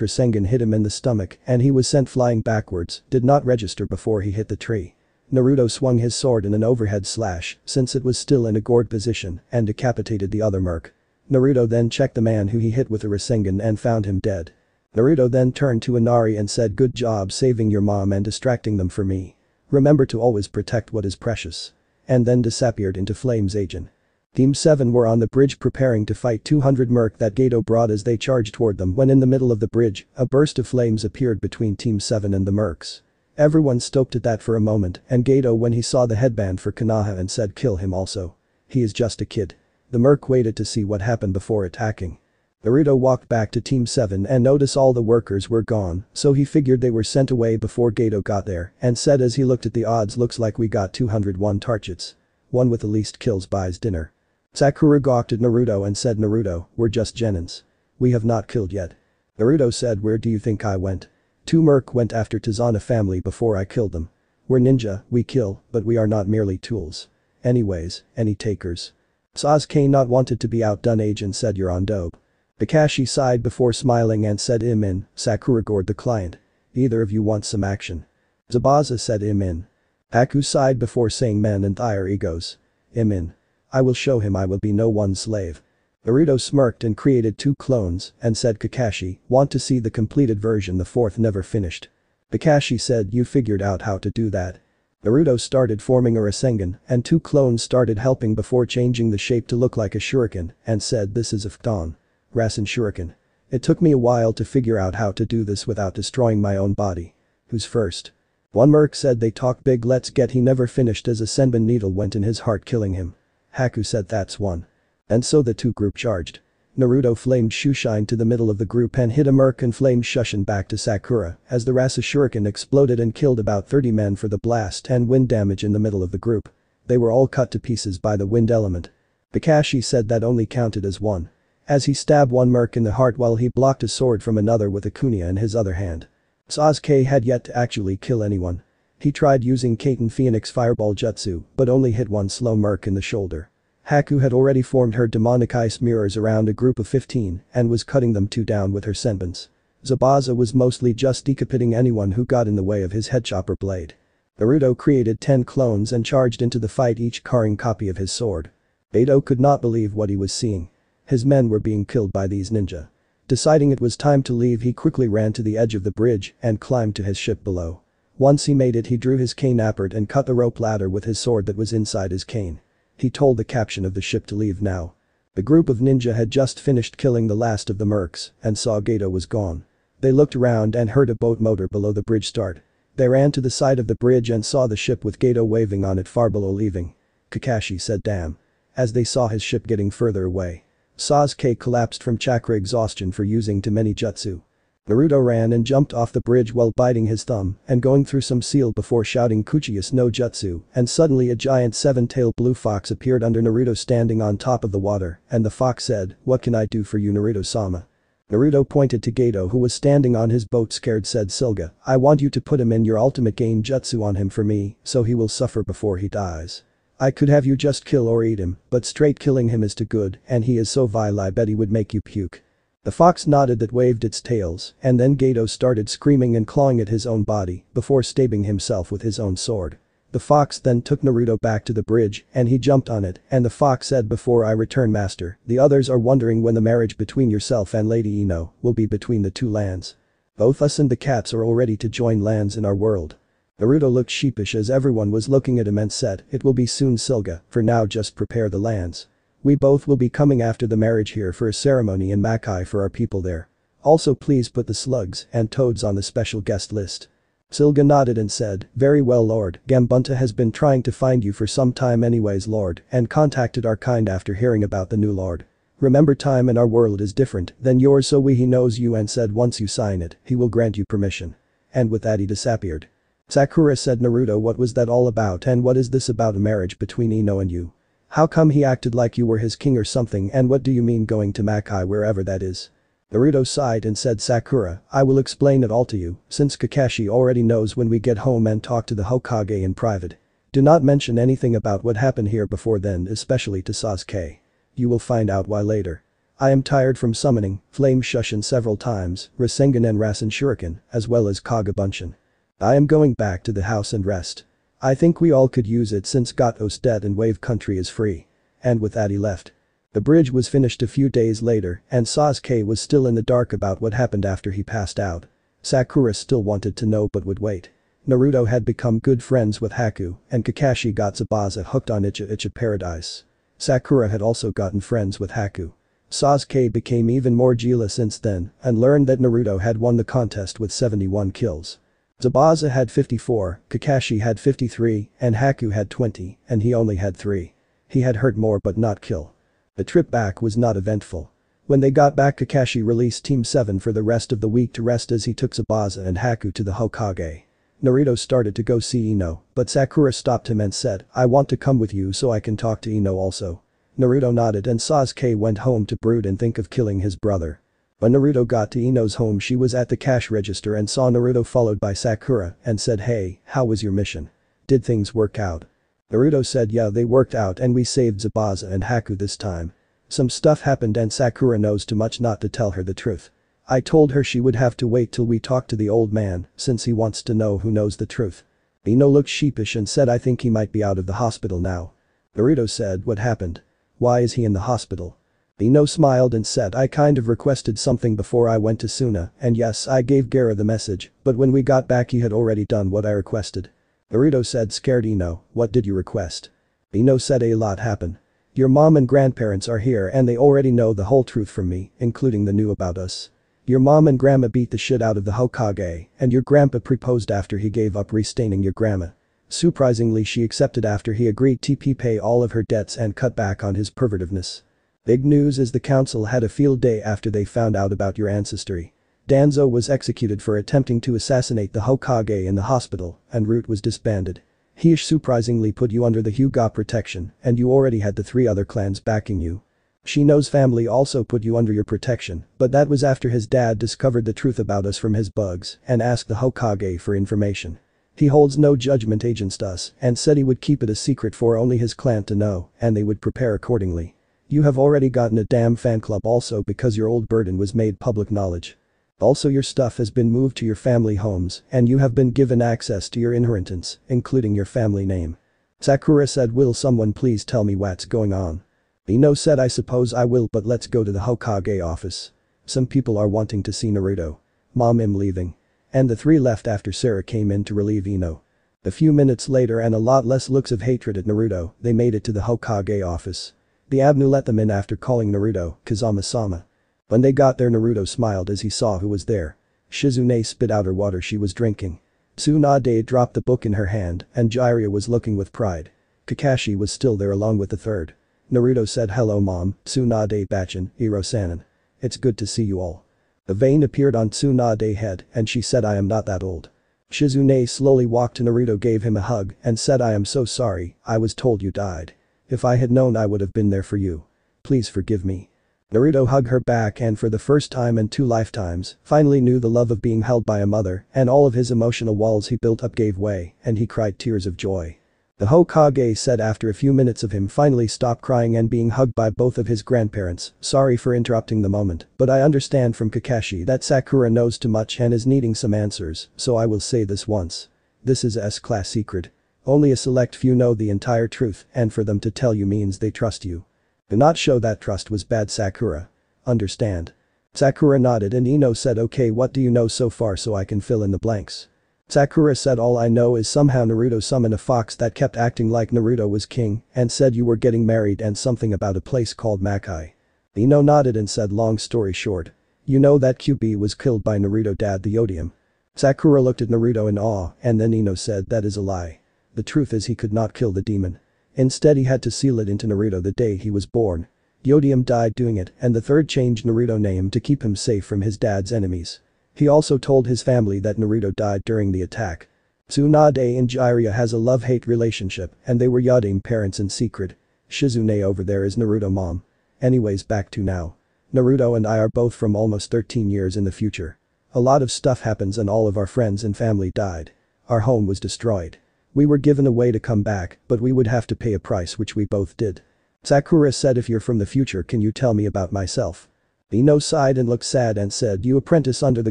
Rasengan hit him in the stomach and he was sent flying backwards, did not register before he hit the tree. Naruto swung his sword in an overhead slash, since it was still in a gourd position, and decapitated the other merc. Naruto then checked the man who he hit with a Rasengan and found him dead. Naruto then turned to Inari and said good job saving your mom and distracting them for me. Remember to always protect what is precious. And then disappeared into flames agent. Team 7 were on the bridge preparing to fight 200 merc that Gato brought as they charged toward them when in the middle of the bridge, a burst of flames appeared between Team 7 and the mercs. Everyone stoked at that for a moment and Gato when he saw the headband for Konoha and said kill him also. He is just a kid. The merc waited to see what happened before attacking. Naruto walked back to Team 7 and noticed all the workers were gone, so he figured they were sent away before Gato got there, and said as he looked at the odds looks like we got 201 targets. One with the least kills buys dinner. Sakura gawked at Naruto and said Naruto, we're just genins. We have not killed yet. Naruto said where do you think I went? Two merc went after Tazuna family before I killed them. We're ninja, we kill, but we are not merely tools. Anyways, any takers? Sasuke not wanted to be outdone agent said you're on dope. Kakashi sighed before smiling and said im in, Sakura gored the client. Either of you want some action. Zabuza said im in. Haku sighed before saying men and higher egos. Im in. I will show him I will be no one's slave. Naruto smirked and created two clones and said Kakashi, want to see the completed version the fourth never finished. Kakashi said you figured out how to do that. Naruto started forming a Rasengan and two clones started helping before changing the shape to look like a shuriken and said this is a Futon. Rasen Shuriken. It took me a while to figure out how to do this without destroying my own body. Who's first? One merc said they talk big let's get he never finished as a Senbon needle went in his heart killing him. Haku said that's one. And so the two group charged. Naruto flamed Shushin to the middle of the group and hit a merc and flamed Shushin back to Sakura as the Rasen Shuriken exploded and killed about 30 men for the blast and wind damage in the middle of the group. They were all cut to pieces by the wind element. Kakashi said that only counted as one. As he stabbed one merc in the heart while he blocked a sword from another with a kunai in his other hand. Sasuke had yet to actually kill anyone. He tried using Katon Phoenix Fireball Jutsu, but only hit one slow merc in the shoulder. Haku had already formed her demonic ice mirrors around a group of 15 and was cutting them two down with her senbons. Zabuza was mostly just decapitating anyone who got in the way of his headchopper blade. Naruto created 10 clones and charged into the fight each carrying copy of his sword. Gato could not believe what he was seeing. His men were being killed by these ninja. Deciding it was time to leave he quickly ran to the edge of the bridge and climbed to his ship below. Once he made it he drew his cane apart and cut the rope ladder with his sword that was inside his cane. He told the captain of the ship to leave now. The group of ninja had just finished killing the last of the mercs and saw Gato was gone. They looked around and heard a boat motor below the bridge start. They ran to the side of the bridge and saw the ship with Gato waving on it far below leaving. Kakashi said damn. As they saw his ship getting further away. Sasuke collapsed from chakra exhaustion for using too many jutsu. Naruto ran and jumped off the bridge while biting his thumb and going through some seal before shouting Kuchiyose no Jutsu and suddenly a giant seven-tailed blue fox appeared under Naruto standing on top of the water and the fox said, what can I do for you Naruto-sama? Naruto pointed to Gato who was standing on his boat scared said Silga, I want you to put him in your ultimate genjutsu on him for me so he will suffer before he dies. I could have you just kill or eat him, but straight killing him is too good and he is so vile I bet he would make you puke. The fox nodded that waved its tails and then Gato started screaming and clawing at his own body before stabbing himself with his own sword. The fox then took Naruto back to the bridge and he jumped on it and the fox said before I return master, the others are wondering when the marriage between yourself and Lady Ino will be between the two lands. Both us and the cats are all ready to join lands in our world. Naruto looked sheepish as everyone was looking at him and said, it will be soon Silga, for now just prepare the lands. We both will be coming after the marriage here for a ceremony in Makai for our people there. Also please put the slugs and toads on the special guest list. Silga nodded and said, very well lord, Gamabunta has been trying to find you for some time anyways lord and contacted our kind after hearing about the new lord. Remember time in our world is different than yours so we he knows you and said once you sign it, he will grant you permission. And with that he disappeared. Sakura said Naruto what was that all about and what is this about a marriage between Ino and you? How come he acted like you were his king or something and what do you mean going to Makai wherever that is? Naruto sighed and said Sakura, I will explain it all to you, since Kakashi already knows when we get home and talk to the Hokage in private. Do not mention anything about what happened here before then especially to Sasuke. You will find out why later. I am tired from summoning, Flame Shushin several times, Rasengan and Rasen Shuriken, as well as Kage I am going back to the house and rest. I think we all could use it since Gato's dead and Wave Country is free. And with that he left. The bridge was finished a few days later and Sasuke was still in the dark about what happened after he passed out. Sakura still wanted to know but would wait. Naruto had become good friends with Haku and Kakashi got Zabuza hooked on Icha Icha Paradise. Sakura had also gotten friends with Haku. Sasuke became even more jealous since then and learned that Naruto had won the contest with 71 kills. Zabuza had 54, Kakashi had 53, and Haku had 20, and he only had 3. He had hurt more but not kill. The trip back was not eventful. When they got back Kakashi released Team 7 for the rest of the week to rest as he took Zabuza and Haku to the Hokage. Naruto started to go see Ino, but Sakura stopped him and said, I want to come with you so I can talk to Ino also. Naruto nodded and Sasuke went home to brood and think of killing his brother. When Naruto got to Ino's home she was at the cash register and saw Naruto followed by Sakura and said hey, how was your mission? Did things work out? Naruto said yeah they worked out and we saved Zabuza and Haku this time. Some stuff happened and Sakura knows too much not to tell her the truth. I told her she would have to wait till we talk to the old man, since he wants to know who knows the truth. Ino looked sheepish and said I think he might be out of the hospital now. Naruto said what happened? Why is he in the hospital? Ino smiled and said I kind of requested something before I went to Suna and yes I gave Gaara the message, but when we got back he had already done what I requested. Naruto said scared Ino, what did you request? Ino said a lot happened. Your mom and grandparents are here and they already know the whole truth from me, including the new about us. Your mom and grandma beat the shit out of the Hokage, and your grandpa proposed after he gave up restaining your grandma. Surprisingly she accepted after he agreed to pay all of her debts and cut back on his pervertiveness. Big news is the council had a field day after they found out about your ancestry. Danzo was executed for attempting to assassinate the Hokage in the hospital, and Root was disbanded. He surprisingly put you under the Hyuga protection, and you already had the three other clans backing you. Shino's family also put you under your protection, but that was after his dad discovered the truth about us from his bugs and asked the Hokage for information. He holds no judgment against us and said he would keep it a secret for only his clan to know and they would prepare accordingly. You have already gotten a damn fan club also because your old burden was made public knowledge. Also your stuff has been moved to your family homes and you have been given access to your inheritance, including your family name. Sakura said will someone please tell me what's going on. Ino said I suppose I will but let's go to the Hokage office. Some people are wanting to see Naruto. Mom am leaving. And the three left after Sarah came in to relieve Ino. A few minutes later and a lot less looks of hatred at Naruto, they made it to the Hokage office. The ANBU let them in after calling Naruto, Kazama-sama. When they got there Naruto smiled as he saw who was there. Shizune spit out her water she was drinking. Tsunade dropped the book in her hand and Jiraiya was looking with pride. Kakashi was still there along with the third. Naruto said hello mom, Tsunade Bachin, Ero-sannin. It's good to see you all. A vein appeared on Tsunade head and she said I am not that old. Shizune slowly walked to Naruto gave him a hug and said I am so sorry, I was told you died. If I had known I would have been there for you. Please forgive me. Naruto hugged her back and for the first time in two lifetimes, finally knew the love of being held by a mother and all of his emotional walls he built up gave way and he cried tears of joy. The Hokage said after a few minutes of him finally stop crying and being hugged by both of his grandparents, sorry for interrupting the moment, but I understand from Kakashi that Sakura knows too much and is needing some answers, so I will say this once. This is S-class secret. Only a select few know the entire truth and for them to tell you means they trust you. Do not show that trust was bad Sakura. Understand. Sakura nodded and Ino said okay what do you know so far so I can fill in the blanks. Sakura said all I know is somehow Naruto summoned a fox that kept acting like Naruto was king and said you were getting married and something about a place called Makai. Ino nodded and said long story short. You know that Kyuubi was killed by Naruto dad the Yondaime. Sakura looked at Naruto in awe and then Ino said that is a lie. The truth is he could not kill the demon. Instead he had to seal it into Naruto the day he was born. Yondaime died doing it and the third changed Naruto name to keep him safe from his dad's enemies. He also told his family that Naruto died during the attack. Tsunade and Jiraiya has a love-hate relationship and they were Yondaime parents in secret. Shizune over there is Naruto mom. Anyways back to now. Naruto and I are both from almost 13 years in the future. A lot of stuff happens and all of our friends and family died. Our home was destroyed. We were given a way to come back, but we would have to pay a price which we both did. Sakura said if you're from the future can you tell me about myself? Ino sighed and looked sad and said you apprentice under the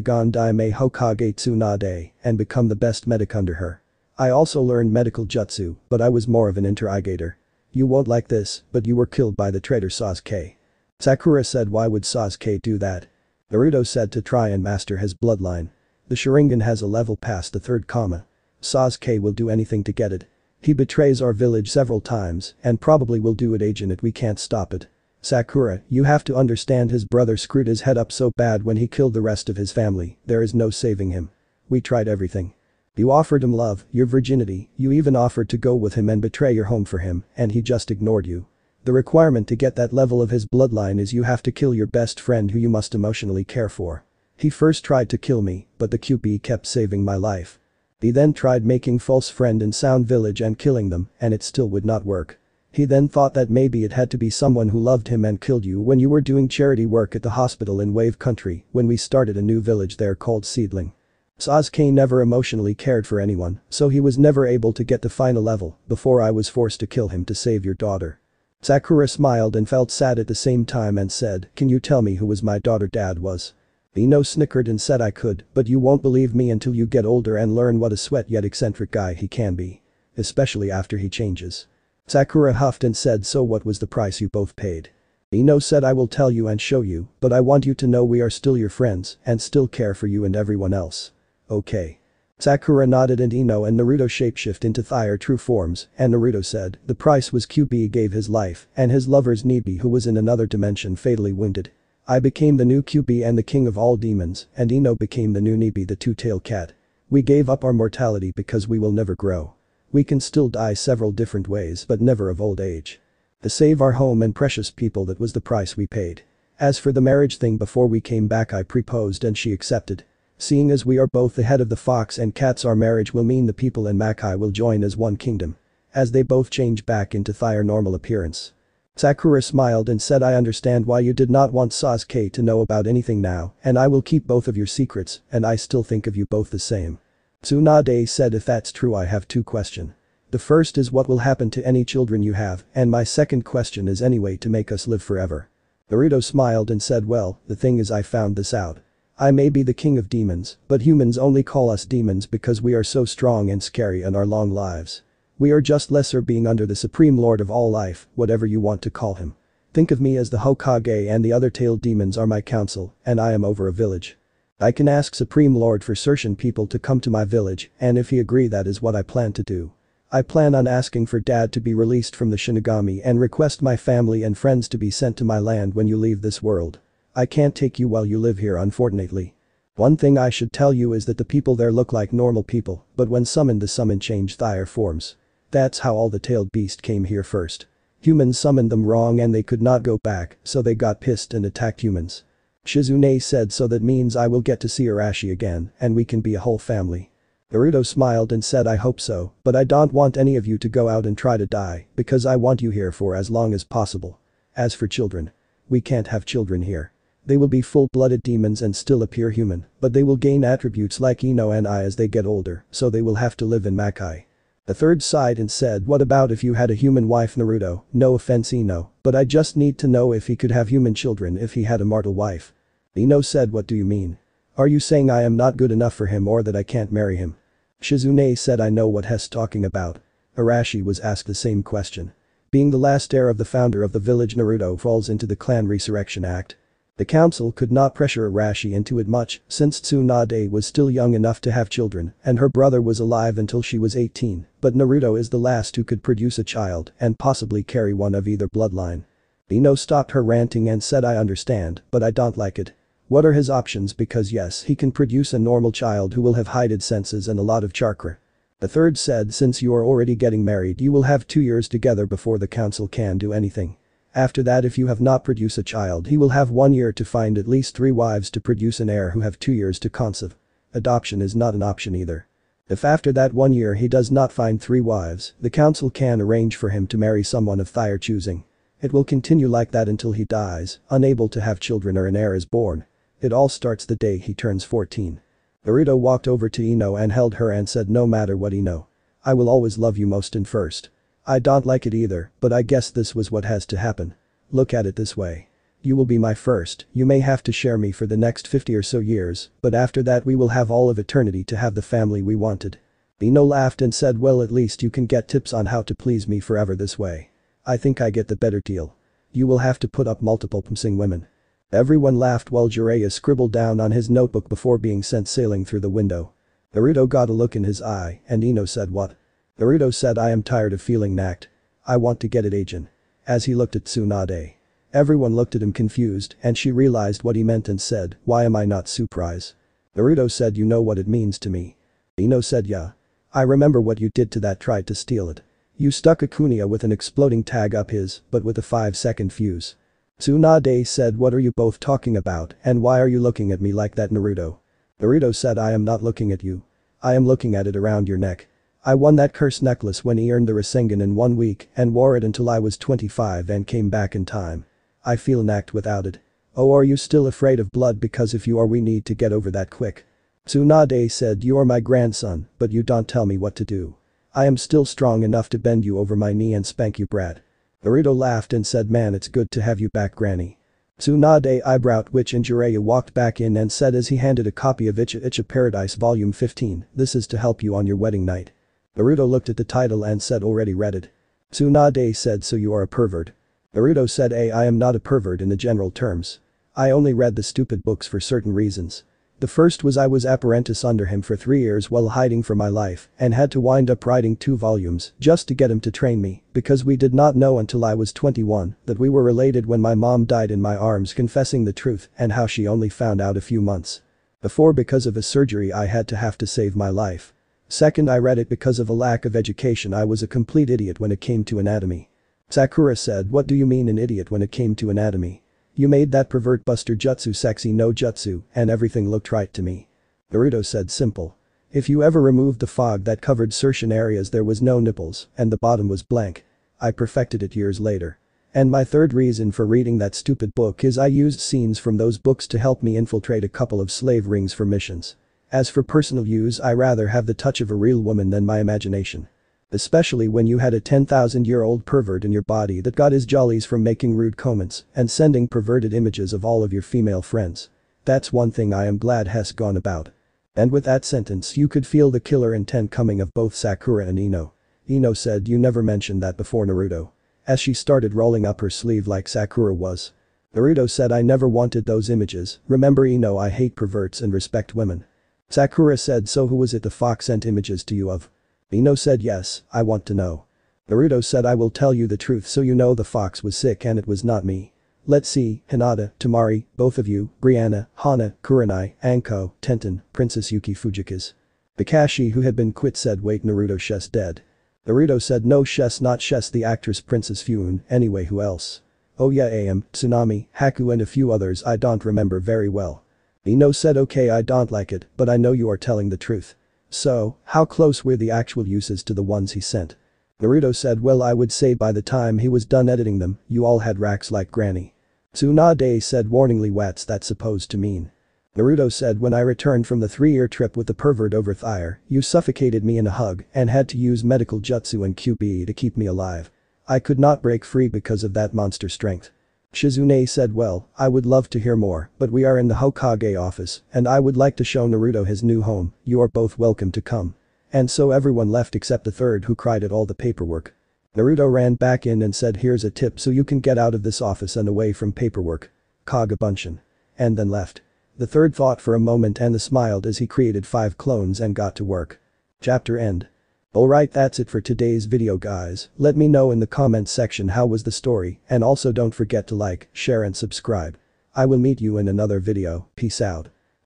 Godaime Hokage Tsunade and become the best medic under her. I also learned medical jutsu, but I was more of an interrogator. You won't like this, but you were killed by the traitor Sasuke. Sakura said why would Sasuke do that? Naruto said to try and master his bloodline. The Sharingan has a level past the third comma. Sasuke will do anything to get it. He betrays our village several times and probably will do it agent it we can't stop it. Sakura, you have to understand his brother screwed his head up so bad when he killed the rest of his family, there is no saving him. We tried everything. You offered him love, your virginity, you even offered to go with him and betray your home for him, and he just ignored you. The requirement to get that level of his bloodline is you have to kill your best friend who you must emotionally care for. He first tried to kill me, but the Kyuubi kept saving my life. He then tried making false friend in Sound Village and killing them, and it still would not work. He then thought that maybe it had to be someone who loved him and killed you when you were doing charity work at the hospital in Wave Country when we started a new village there called Seedling. Sasuke never emotionally cared for anyone, so he was never able to get the final level before I was forced to kill him to save your daughter. Sakura smiled and felt sad at the same time and said, can you tell me who was my daughter dad was? Ino snickered and said I could, but you won't believe me until you get older and learn what a sweat yet eccentric guy he can be. Especially after he changes. Sakura huffed and said so what was the price you both paid? Ino said I will tell you and show you, but I want you to know we are still your friends and still care for you and everyone else. Okay. Sakura nodded and Ino and Naruto shapeshift into their true forms and Naruto said the price was Kyuubi gave his life and his lover's Nibi who was in another dimension fatally wounded. I became the new Kyuubi and the king of all demons, and Ino became the new Nibi the two-tailed cat. We gave up our mortality because we will never grow. We can still die several different ways but never of old age. To save our home and precious people that was the price we paid. As for the marriage thing before we came back I proposed and she accepted. Seeing as we are both the head of the fox and cats our marriage will mean the people in Makai will join as one kingdom. As they both change back into their normal appearance. Sakura smiled and said I understand why you did not want Sasuke to know about anything now, and I will keep both of your secrets, and I still think of you both the same. Tsunade said if that's true I have two question. The first is what will happen to any children you have, and my second question is any way to make us live forever. Naruto smiled and said well, the thing is I found this out. I may be the king of demons, but humans only call us demons because we are so strong and scary in our long lives. We are just lesser being under the supreme lord of all life, whatever you want to call him. Think of me as the Hokage and the other tailed demons are my council, and I am over a village. I can ask Supreme Lord for certain people to come to my village, and if he agree that is what I plan to do. I plan on asking for dad to be released from the Shinigami and request my family and friends to be sent to my land when you leave this world. I can't take you while you live here unfortunately. One thing I should tell you is that the people there look like normal people, but when summoned the summon change their forms. That's how all the tailed beast came here first. Humans summoned them wrong and they could not go back, so they got pissed and attacked humans. Shizune said so that means I will get to see Arashi again, and we can be a whole family. Naruto smiled and said I hope so, but I don't want any of you to go out and try to die, because I want you here for as long as possible. As for children. We can't have children here. They will be full-blooded demons and still appear human, but they will gain attributes like Ino and I as they get older, so they will have to live in Makai. The third sighed and said what about if you had a human wife Naruto, no offense Ino, but I just need to know if he could have human children if he had a mortal wife. Ino said what do you mean? Are you saying I am not good enough for him or that I can't marry him? Shizune said I know what Hess talking about. Arashi was asked the same question. Being the last heir of the founder of the village Naruto falls into the Clan Resurrection Act. The council could not pressure Arashi into it much since Tsunade was still young enough to have children and her brother was alive until she was 18, but Naruto is the last who could produce a child and possibly carry one of either bloodline. Ino stopped her ranting and said I understand, but I don't like it. What are his options because yes he can produce a normal child who will have heightened senses and a lot of chakra. The third said since you are already getting married you will have two years together before the council can do anything. After that if you have not produced a child he will have one year to find at least three wives to produce an heir who have two years to conceive. Adoption is not an option either. If after that one year he does not find three wives, the council can arrange for him to marry someone of their choosing. It will continue like that until he dies, unable to have children or an heir is born. It all starts the day he turns 14. Naruto walked over to Ino and held her and said no matter what Ino. I will always love you most and first. I don't like it either, but I guess this was what has to happen. Look at it this way. You will be my first, you may have to share me for the next 50 or so years, but after that we will have all of eternity to have the family we wanted. Ino laughed and said well at least you can get tips on how to please me forever this way. I think I get the better deal. You will have to put up multiple pumsing women. Everyone laughed while Jiraiya scribbled down on his notebook before being sent sailing through the window. Naruto got a look in his eye and Ino said what? Naruto said I am tired of feeling nacked. I want to get it agent. As he looked at Tsunade. Everyone looked at him confused and she realized what he meant and said why am I not surprised? Naruto said you know what it means to me. Ino said yeah. I remember what you did to that tried to steal it. You stuck a kunai with an exploding tag up his, but with a 5 second fuse. Tsunade said what are you both talking about and why are you looking at me like that Naruto? Naruto said I am not looking at you. I am looking at it around your neck. I won that cursed necklace when he earned the Rasengan in one week and wore it until I was 25 and came back in time. I feel nacked without it. Oh are you still afraid of blood because if you are we need to get over that quick. Tsunade said you are my grandson, but you don't tell me what to do. I am still strong enough to bend you over my knee and spank you brat. Naruto laughed and said man it's good to have you back granny. Tsunade eyebrowed which and Jiraiya walked back in and said as he handed a copy of Icha Icha Paradise Volume 15, this is to help you on your wedding night. Naruto looked at the title and said already read it. Tsunade said so you are a pervert. Naruto said a I am not a pervert in the general terms. I only read the stupid books for certain reasons. The first was I was apprentice under him for three years while hiding for my life and had to wind up writing two volumes just to get him to train me because we did not know until I was 21 that we were related when my mom died in my arms confessing the truth and how she only found out a few months. Before because of a surgery I had to have to save my life. Second I read it because of a lack of education I was a complete idiot when it came to anatomy. Sakura said what do you mean an idiot when it came to anatomy? You made that pervert buster jutsu sexy no jutsu and everything looked right to me. Naruto said simple. If you ever removed the fog that covered certain areas there was no nipples and the bottom was blank. I perfected it years later. And my third reason for reading that stupid book is I used scenes from those books to help me infiltrate a couple of slave rings for missions. As for personal use I rather have the touch of a real woman than my imagination. Especially when you had a 10,000 year old pervert in your body that got his jollies from making rude comments and sending perverted images of all of your female friends. That's one thing I am glad has gone about. And with that sentence you could feel the killer intent coming of both Sakura and Ino. Ino said you never mentioned that before Naruto. As she started rolling up her sleeve like Sakura was. Naruto said I never wanted those images, remember Ino I hate perverts and respect women. Sakura said so who was it the fox sent images to you of? Ino said yes, I want to know. Naruto said I will tell you the truth so you know the fox was sick and it was not me. Let's see, Hinata, Temari, both of you, Brianna, Hana, Kurenai, Anko, Tenten, Princess Yuki Fujikaze. Kakashi who had been quit said wait Naruto she's dead. Naruto said no she's not she's the actress Princess Fune, anyway who else? Oh yeah AM, Tsunami, Haku and a few others I don't remember very well. Ino said okay I don't like it, but I know you are telling the truth. So, how close were the actual uses to the ones he sent? Naruto said well I would say by the time he was done editing them, you all had racks like granny. Tsunade said warningly what's that supposed to mean? Naruto said when I returned from the three-year trip with the pervert over Thyre, you suffocated me in a hug and had to use medical jutsu and Kyuubi to keep me alive. I could not break free because of that monster strength. Shizune said well, I would love to hear more, but we are in the Hokage office, and I would like to show Naruto his new home, you are both welcome to come. And so everyone left except the third who cried at all the paperwork. Naruto ran back in and said here's a tip so you can get out of this office and away from paperwork. Kage Bunshin. And then left. The third thought for a moment and smiled as he created five clones and got to work. Chapter end. Alright that's it for today's video guys, let me know in the comments section how was the story and also don't forget to like, share and subscribe. I will meet you in another video, peace out.